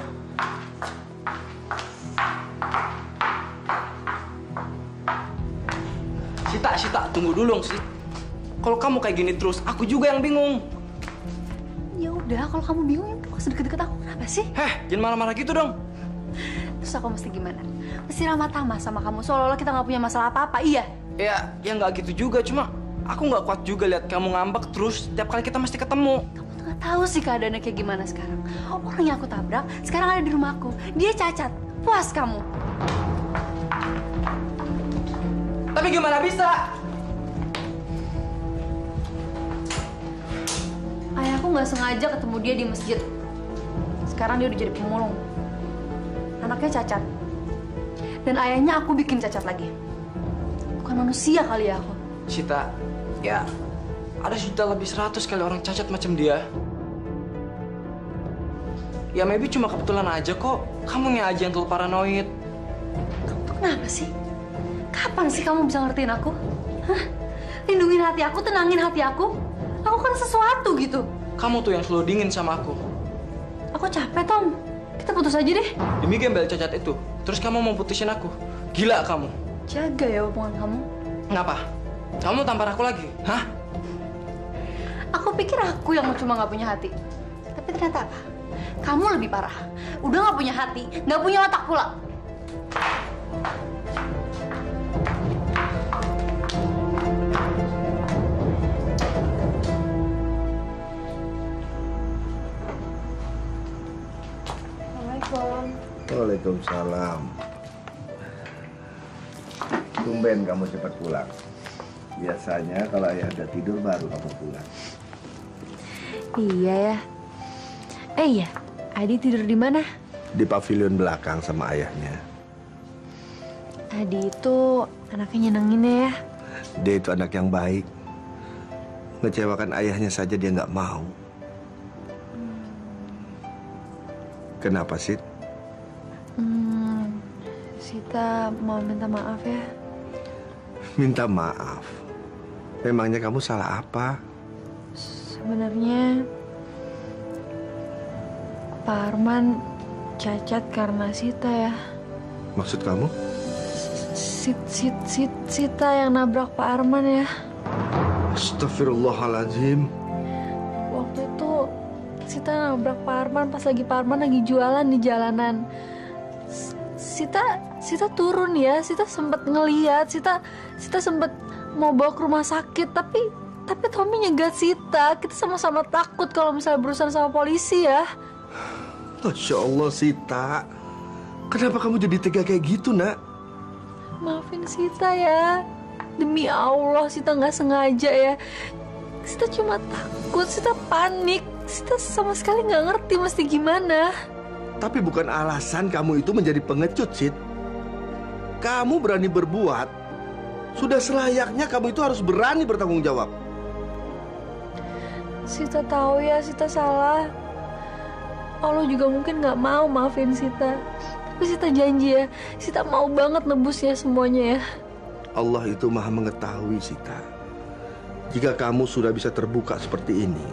Sita, Sita, tunggu dulu dong, Sit. Kalau kamu kayak gini terus, aku juga yang bingung. Ya udah, kalau kamu bingung ya usah deket-deket aku kenapa sih? Heh, jangan marah-marah gitu dong. Terus aku mesti gimana? Mesti ramah tamah sama kamu seolah-olah kita nggak punya masalah apa-apa, iya? Ya, ya nggak gitu juga. Cuma aku nggak kuat juga lihat kamu ngambek terus setiap kali kita mesti ketemu. Kamu tuh nggak tahu sih keadaannya kayak gimana sekarang. Orang yang aku tabrak sekarang ada di rumahku. Dia cacat. Puas kamu. Tapi gimana bisa? Ayahku nggak sengaja ketemu dia di masjid. Sekarang dia udah jadi pemulung. Anaknya cacat. Dan ayahnya aku bikin cacat lagi. Bukan manusia kali ya aku. Sita, ya ada sudah lebih seratus kali orang cacat macam dia. Ya maybe cuma kebetulan aja kok. Kamu aja yang terlalu paranoid. Kamu tuh kenapa sih? Kapan sih kamu bisa ngertiin aku? Hah? Lindungin hati aku, tenangin hati aku. Aku kan sesuatu gitu. Kamu tuh yang selalu dingin sama aku. Aku capek, Tom. Kita putus aja deh. Demi gembel cacat itu. Terus kamu mau putusin aku? Gila kamu. Jaga ya hubungan kamu. Ngapa? Kamu tampar aku lagi? Hah? Aku pikir aku yang cuma nggak punya hati. Tapi ternyata apa? Kamu lebih parah. Udah nggak punya hati, nggak punya otak pula. Waalaikumsalam. Tumben kamu cepat pulang. Biasanya kalau ayah udah tidur baru kamu pulang. Iya ya. Eh iya, Adi tidur di mana? Di pavilion belakang sama ayahnya. Adi itu anaknya nyenengin ya. Dia itu anak yang baik. Ngecewakan ayahnya saja dia nggak mau. Kenapa sih? Hmm, Sita mau minta maaf ya. Minta maaf. Memangnya kamu salah apa? Sebenarnya Pak Arman cacat karena Sita ya. Maksud kamu? Sit, sit, sit, Sita yang nabrak Pak Arman ya. Astagfirullahaladzim. Waktu itu Sita nabrak Pak Arman pas lagi Pak Arman lagi jualan di jalanan. Sita, Sita turun ya. Sita sempet ngeliat. Sita, Sita sempet mau bawa ke rumah sakit. Tapi, tapi Tommy nyegat Sita. Kita sama-sama takut kalau misalnya berurusan sama polisi ya. Masya Allah Sita. Kenapa kamu jadi tega kayak gitu nak? Maafin Sita ya. Demi Allah, Sita nggak sengaja ya. Sita cuma takut, Sita panik. Sita sama sekali nggak ngerti mesti gimana. Tapi bukan alasan kamu itu menjadi pengecut, Sid. Kamu berani berbuat, sudah selayaknya kamu itu harus berani bertanggung jawab. Sita tahu ya, Sita salah. Allah juga mungkin nggak mau maafin Sita. Tapi Sita janji ya, Sita mau banget nebusnya semuanya ya. Allah itu maha mengetahui, Sita. Jika kamu sudah bisa terbuka seperti ini,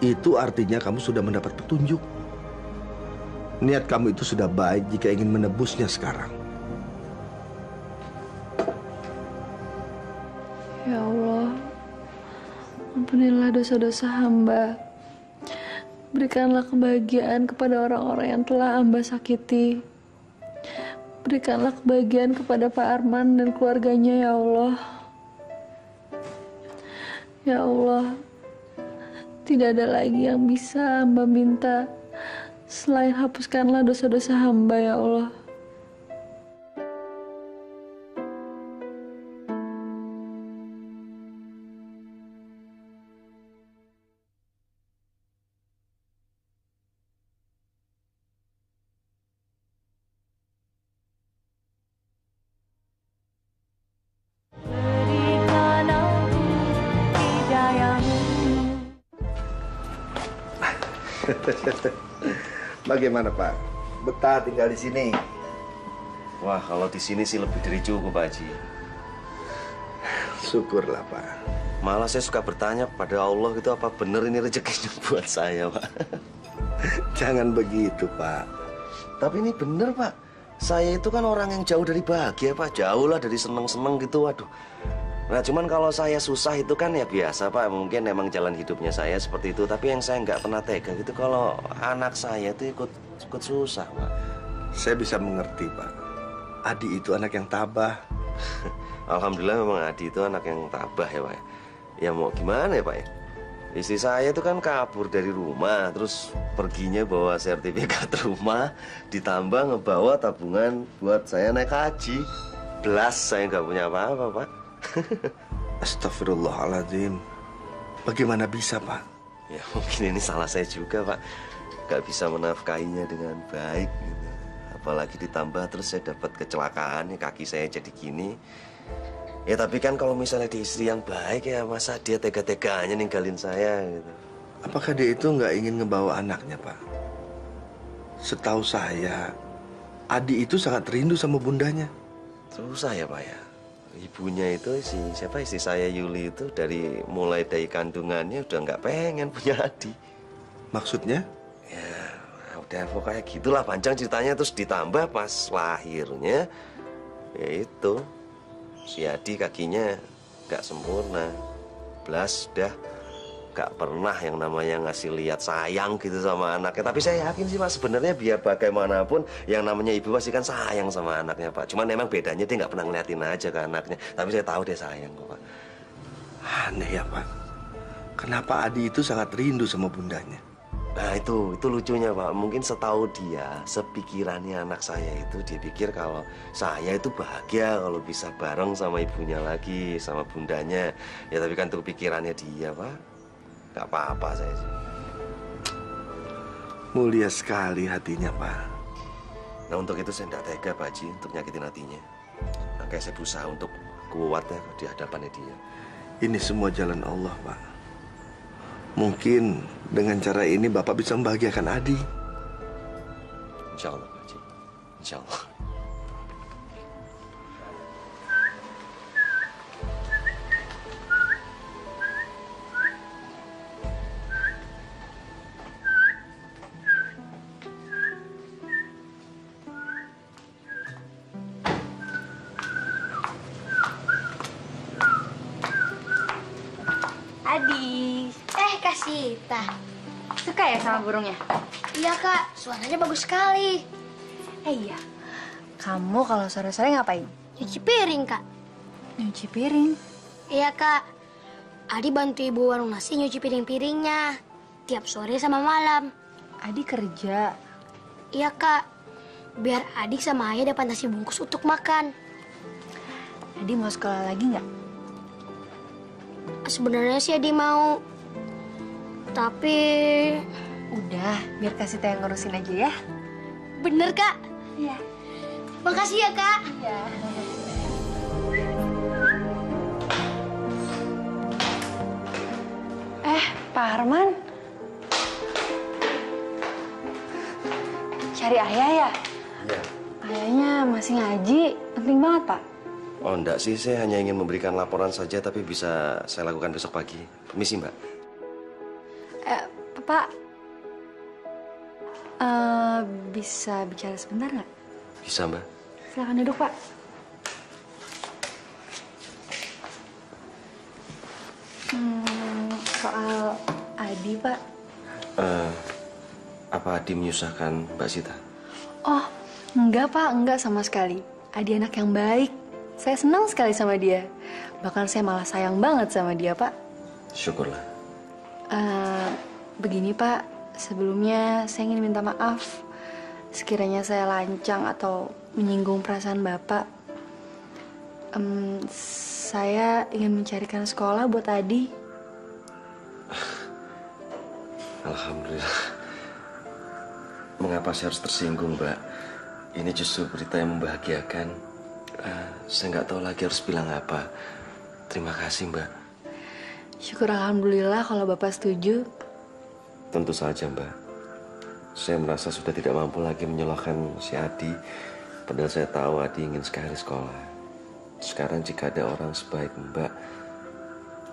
itu artinya kamu sudah mendapat petunjuk. Niat kamu itu sudah baik jika ingin menebusnya sekarang. Ya Allah, ampunilah dosa-dosa hamba. Berikanlah kebahagiaan kepada orang-orang yang telah hamba sakiti. Berikanlah kebahagiaan kepada Pak Arman dan keluarganya ya Allah. Ya Allah, tidak ada lagi yang bisa hamba minta selain hapuskanlah dosa-dosa hamba ya Allah. Bagaimana Pak? Betah tinggal di sini? Wah, kalau di sini sih lebih dari cukup, Pak Haji. Syukurlah, Pak. Malah saya suka bertanya pada Allah itu apa benar ini rezekinya buat saya, Pak. Jangan begitu, Pak. Tapi ini benar, Pak. Saya itu kan orang yang jauh dari bahagia, Pak. Jauh lah dari seneng-seneng gitu, waduh. Nah, cuman kalau saya susah itu kan ya biasa, Pak. Mungkin emang jalan hidupnya saya seperti itu. Tapi yang saya nggak pernah tega gitu kalau anak saya itu ikut ikut susah, Pak. Saya bisa mengerti, Pak. Adi itu anak yang tabah. Alhamdulillah memang Adi itu anak yang tabah ya, Pak. Ya mau gimana ya, Pak ya? Istri saya itu kan kabur dari rumah, terus perginya bawa sertifikat rumah, ditambah ngebawa tabungan buat saya naik haji. Belas saya nggak punya apa-apa, Pak. Astagfirullahaladzim. Bagaimana bisa, Pak? Ya mungkin ini salah saya juga, Pak. Gak bisa menafkahinya dengan baik gitu. Apalagi ditambah terus saya dapat kecelakaan, ya, kaki saya jadi gini. Ya tapi kan kalau misalnya di istri yang baik ya masa dia tega-teganya ninggalin saya gitu. Apakah dia itu nggak ingin ngebawa anaknya, Pak? Setahu saya, Adi itu sangat rindu sama bundanya. Susah ya, Pak ya. Ibunya itu si siapa istri saya Yuli itu dari mulai dari kandungannya udah nggak pengen punya Adi. Maksudnya? Ya udah pokoknya gitulah panjang ceritanya terus ditambah pas lahirnya ya itu si Adi kakinya nggak sempurna belas dah nggak pernah yang namanya ngasih lihat sayang gitu sama anaknya tapi saya yakin sih pak sebenarnya biar bagaimanapun yang namanya ibu pasti kan sayang sama anaknya pak cuman emang bedanya dia nggak pernah ngeliatin aja ke anaknya tapi saya tahu dia sayang kok pak Aneh ya, Pak. Kenapa Adi itu sangat rindu sama bundanya? Nah itu, itu lucunya Pak. Mungkin setahu dia, sepikirannya anak saya itu dia pikir kalau saya itu bahagia kalau bisa bareng sama ibunya lagi, sama bundanya. Ya tapi kan itu pikirannya dia Pak. Gak apa-apa saya sih. Mulia sekali hatinya, Pak. Nah untuk itu saya tidak tega Pak Haji untuk nyakitin hatinya. Makanya saya berusaha untuk kuat ya di hadapannya dia. Ini semua jalan Allah, Pak. Mungkin dengan cara ini Bapak bisa membahagiakan Adi. Insya Allah Pak Haji. Insya Allah. Suaranya bagus sekali. Eh iya. Kamu kalau sore-sore ngapain? Cuci piring, Kak. Nyuci piring. Iya, Kak. Adi bantu ibu warung nasi nyuci piring-piringnya. Tiap sore sama malam. Adi kerja. Iya, Kak. Biar adik sama ayah dapat nasi bungkus untuk makan. Adi mau sekolah lagi nggak? Sebenarnya sih Adi mau. Tapi... Udah, biar kasih yang ngurusin aja ya. Bener, Kak? Iya. Makasih ya, Kak. Iya. Eh, Pak Arman. Cari ayah ya? Iya. Ayahnya masih ngaji. Penting banget, Pak. Oh enggak sih, saya hanya ingin memberikan laporan saja tapi bisa saya lakukan besok pagi. Permisi mbak. Eh, Pak. Eh, bisa bicara sebentar nggak? Bisa mbak. Silakan duduk, Pak. Hmm, soal Adi, Pak. Eh, apa Adi menyusahkan Mbak Sita? Oh, enggak, Pak. Enggak sama sekali. Adi anak yang baik. Saya senang sekali sama dia. Bahkan saya malah sayang banget sama dia, Pak. Syukurlah. Eh, begini, Pak. Sebelumnya saya ingin minta maaf. Sekiranya saya lancang atau menyinggung perasaan Bapak. Em, saya ingin mencarikan sekolah buat Adi. Alhamdulillah. Mengapa saya harus tersinggung, Mbak? Ini justru berita yang membahagiakan. Eh, saya nggak tahu lagi harus bilang apa. Terima kasih, Mbak. Syukur Alhamdulillah kalau Bapak setuju. Tentu saja, Mbak. Saya merasa sudah tidak mampu lagi menyalahkan si Adi. Padahal saya tahu Adi ingin sekali sekolah. Sekarang jika ada orang sebaik Mbak,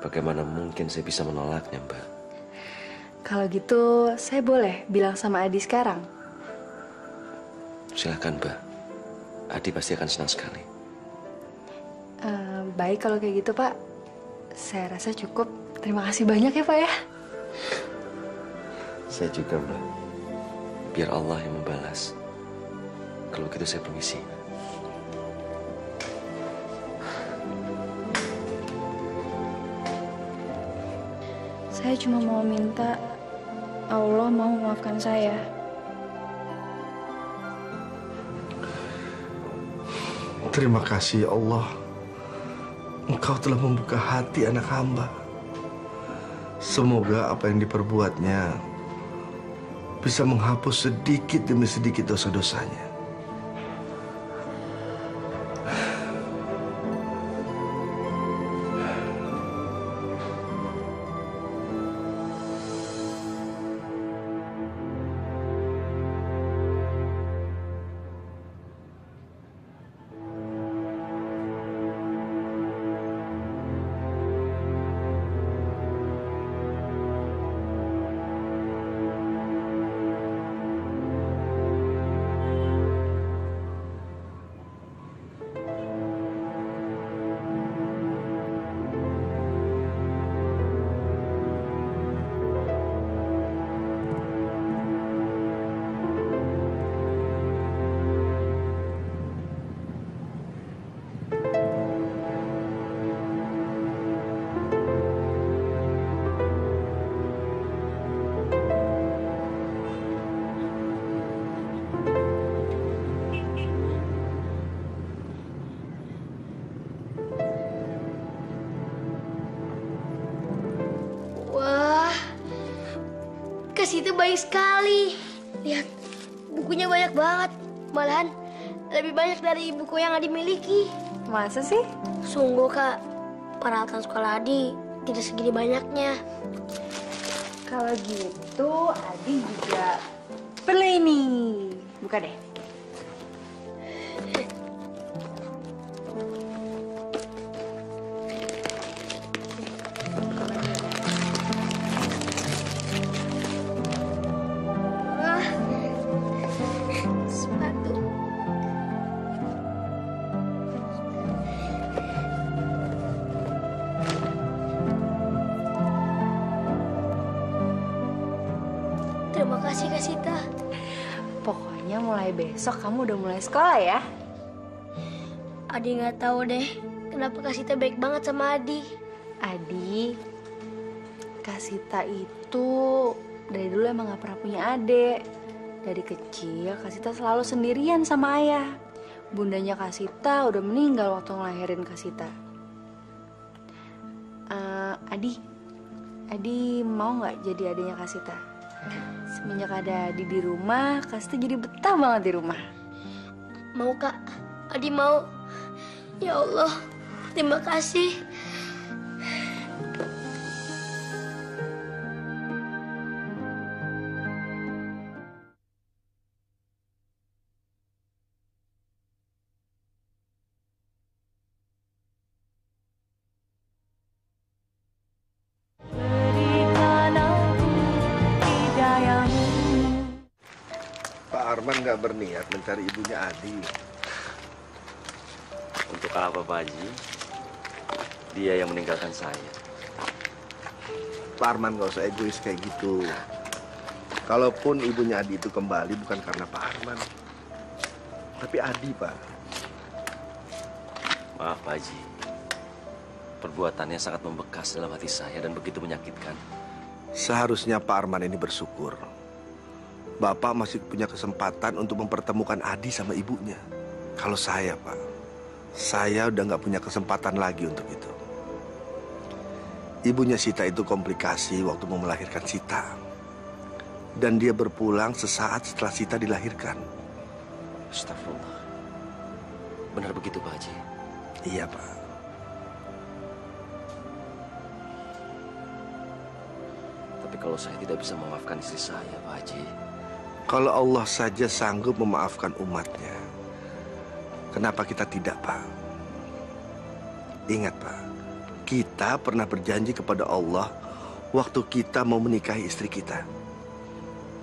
bagaimana mungkin saya bisa menolaknya, Mbak? Kalau gitu, saya boleh bilang sama Adi sekarang. Silakan, Mbak. Adi pasti akan senang sekali. Eh, baik kalau kayak gitu, Pak. Saya rasa cukup. Terima kasih banyak ya, Pak ya. Saya juga, Mbak. Biar Allah yang membalas. Kalau gitu saya permisi. Saya cuma mau minta Allah mau memaafkan saya. Terima kasih ya Allah. Engkau telah membuka hati anak hamba. Semoga apa yang diperbuatnya bisa menghapus sedikit demi sedikit dosa-dosanya. Itu baik sekali. Lihat, bukunya banyak banget. Malahan lebih banyak dari buku yang Adi miliki. Masa sih? Sungguh, Kak. Peralatan sekolah Adi tidak segini banyaknya. Kalau gitu, Adi juga perlu ini. Buka deh. Besok kamu udah mulai sekolah ya. Adi nggak tahu deh, kenapa Kak Sita baik banget sama Adi. Adi, Kasita itu dari dulu emang gak pernah punya adik. Dari kecil Kasita selalu sendirian sama ayah. Bundanya Kasita udah meninggal waktu ngelahirin Kasita. Eh, Adi, Adi mau nggak jadi adiknya Kasita? Semenjak ada Adi di rumah, Kasita jadi betah banget di rumah. Mau Kak, Adi mau. Ya Allah, terima kasih. Pak Arman nggak usah egois kayak gitu. Kalaupun ibunya Adi itu kembali bukan karena Pak Arman, tapi Adi Pak. Maaf Pak Haji. Perbuatannya sangat membekas dalam hati saya dan begitu menyakitkan. Seharusnya Pak Arman ini bersyukur. Bapak masih punya kesempatan untuk mempertemukan Adi sama ibunya. Kalau saya, Pak, saya udah nggak punya kesempatan lagi untuk itu. Ibunya Sita itu komplikasi waktu mau melahirkan Sita. Dan dia berpulang sesaat setelah Sita dilahirkan. Astagfirullah. Benar begitu Pak Haji? Iya, Pak. Tapi kalau saya tidak bisa memaafkan istri saya, Pak Haji, Kalau Allah saja sanggup memaafkan umatnya, kenapa kita tidak, Pak? Ingat, Pak, kita pernah berjanji kepada Allah waktu kita mau menikahi istri kita.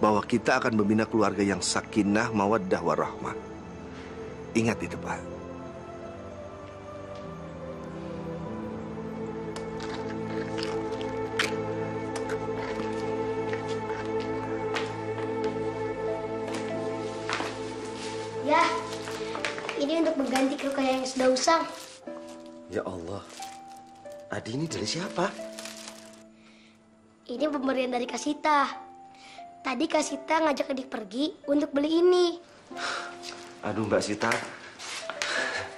Bahwa kita akan membina keluarga yang sakinah, mawaddah, warahmah. Ingat itu, Pak. Ya, ini untuk mengganti keruka yang sudah usang. Ya Allah. Adi ini dari siapa? Ini pemberian dari Kasita. Tadi Kasita ngajak adik pergi untuk beli ini. Aduh Mbak Sita.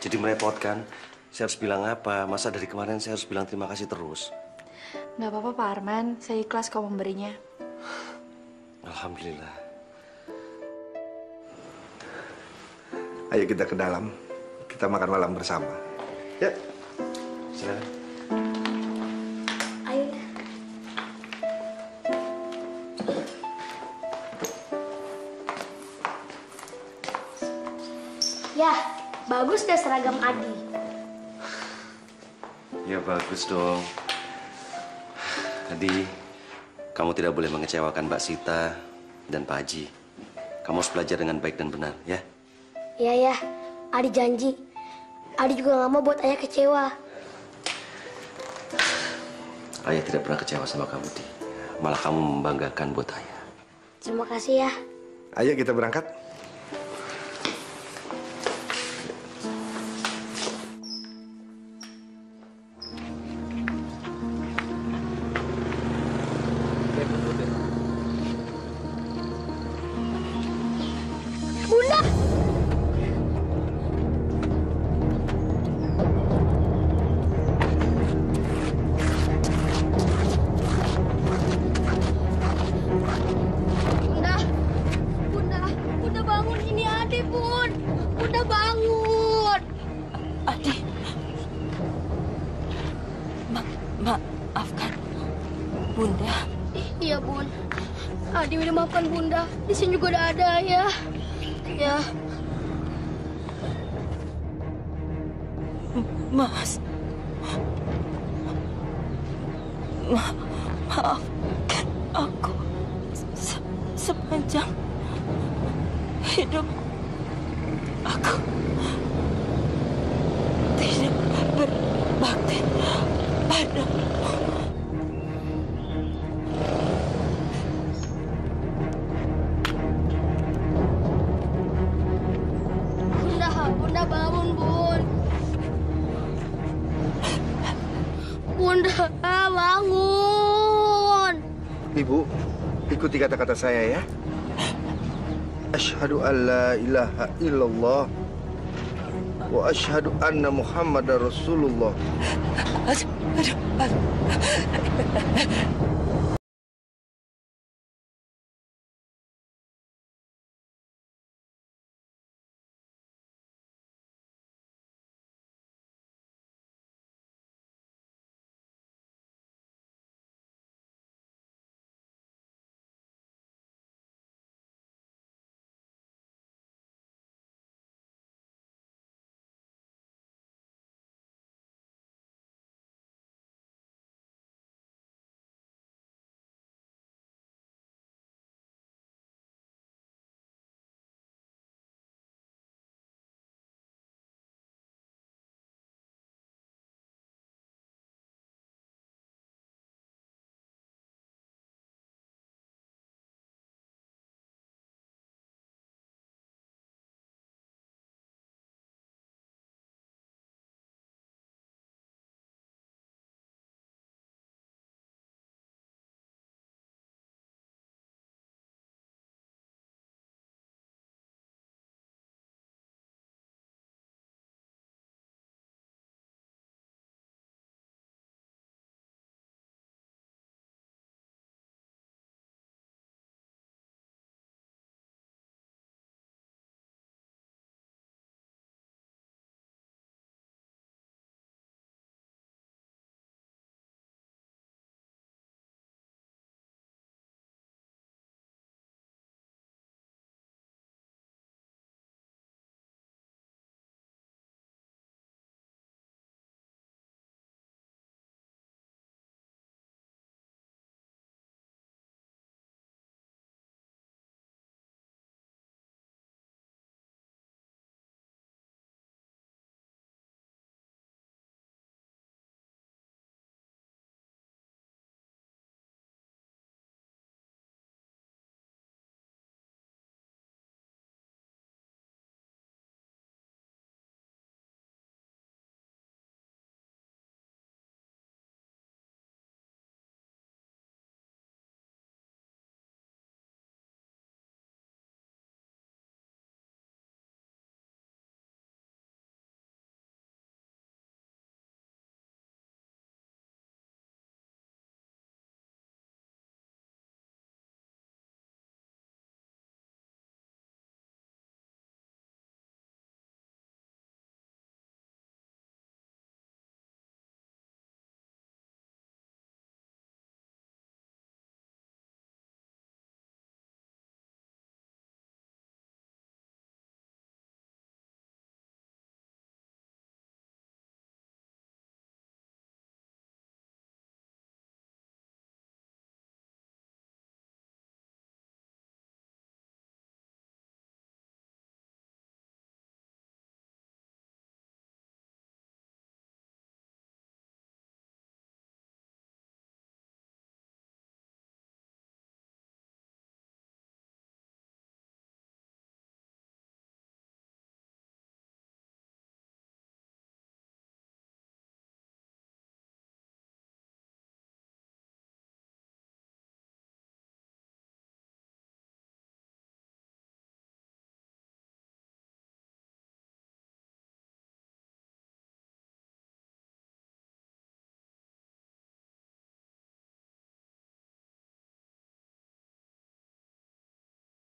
Jadi merepotkan. Saya harus bilang apa? Masa dari kemarin saya harus bilang terima kasih terus? Nggak apa-apa Pak Arman, saya ikhlas kau memberinya. Alhamdulillah. Ayo kita ke dalam. Kita makan malam bersama. Ya. Silakan. Ayo. Ya, bagus deh seragam Adi. Ya bagus dong. Adi, kamu tidak boleh mengecewakan Mbak Sita dan Pak Haji. Kamu harus belajar dengan baik dan benar, ya? Ya ya, Adi janji. Adi juga nggak mau buat ayah kecewa. Ayah tidak pernah kecewa sama kamu, Di. Malah kamu membanggakan buat ayah. Terima kasih ya. Ayo kita berangkat. Iya, Bun. Adi udah maafkan Bunda. Di sini juga udah ada ya. Ya. Mas. Saya ya. Asyhadu an la ilaha illallah wa asyhadu anna Muhammadar Rasulullah. Aduh, aduh, aduh.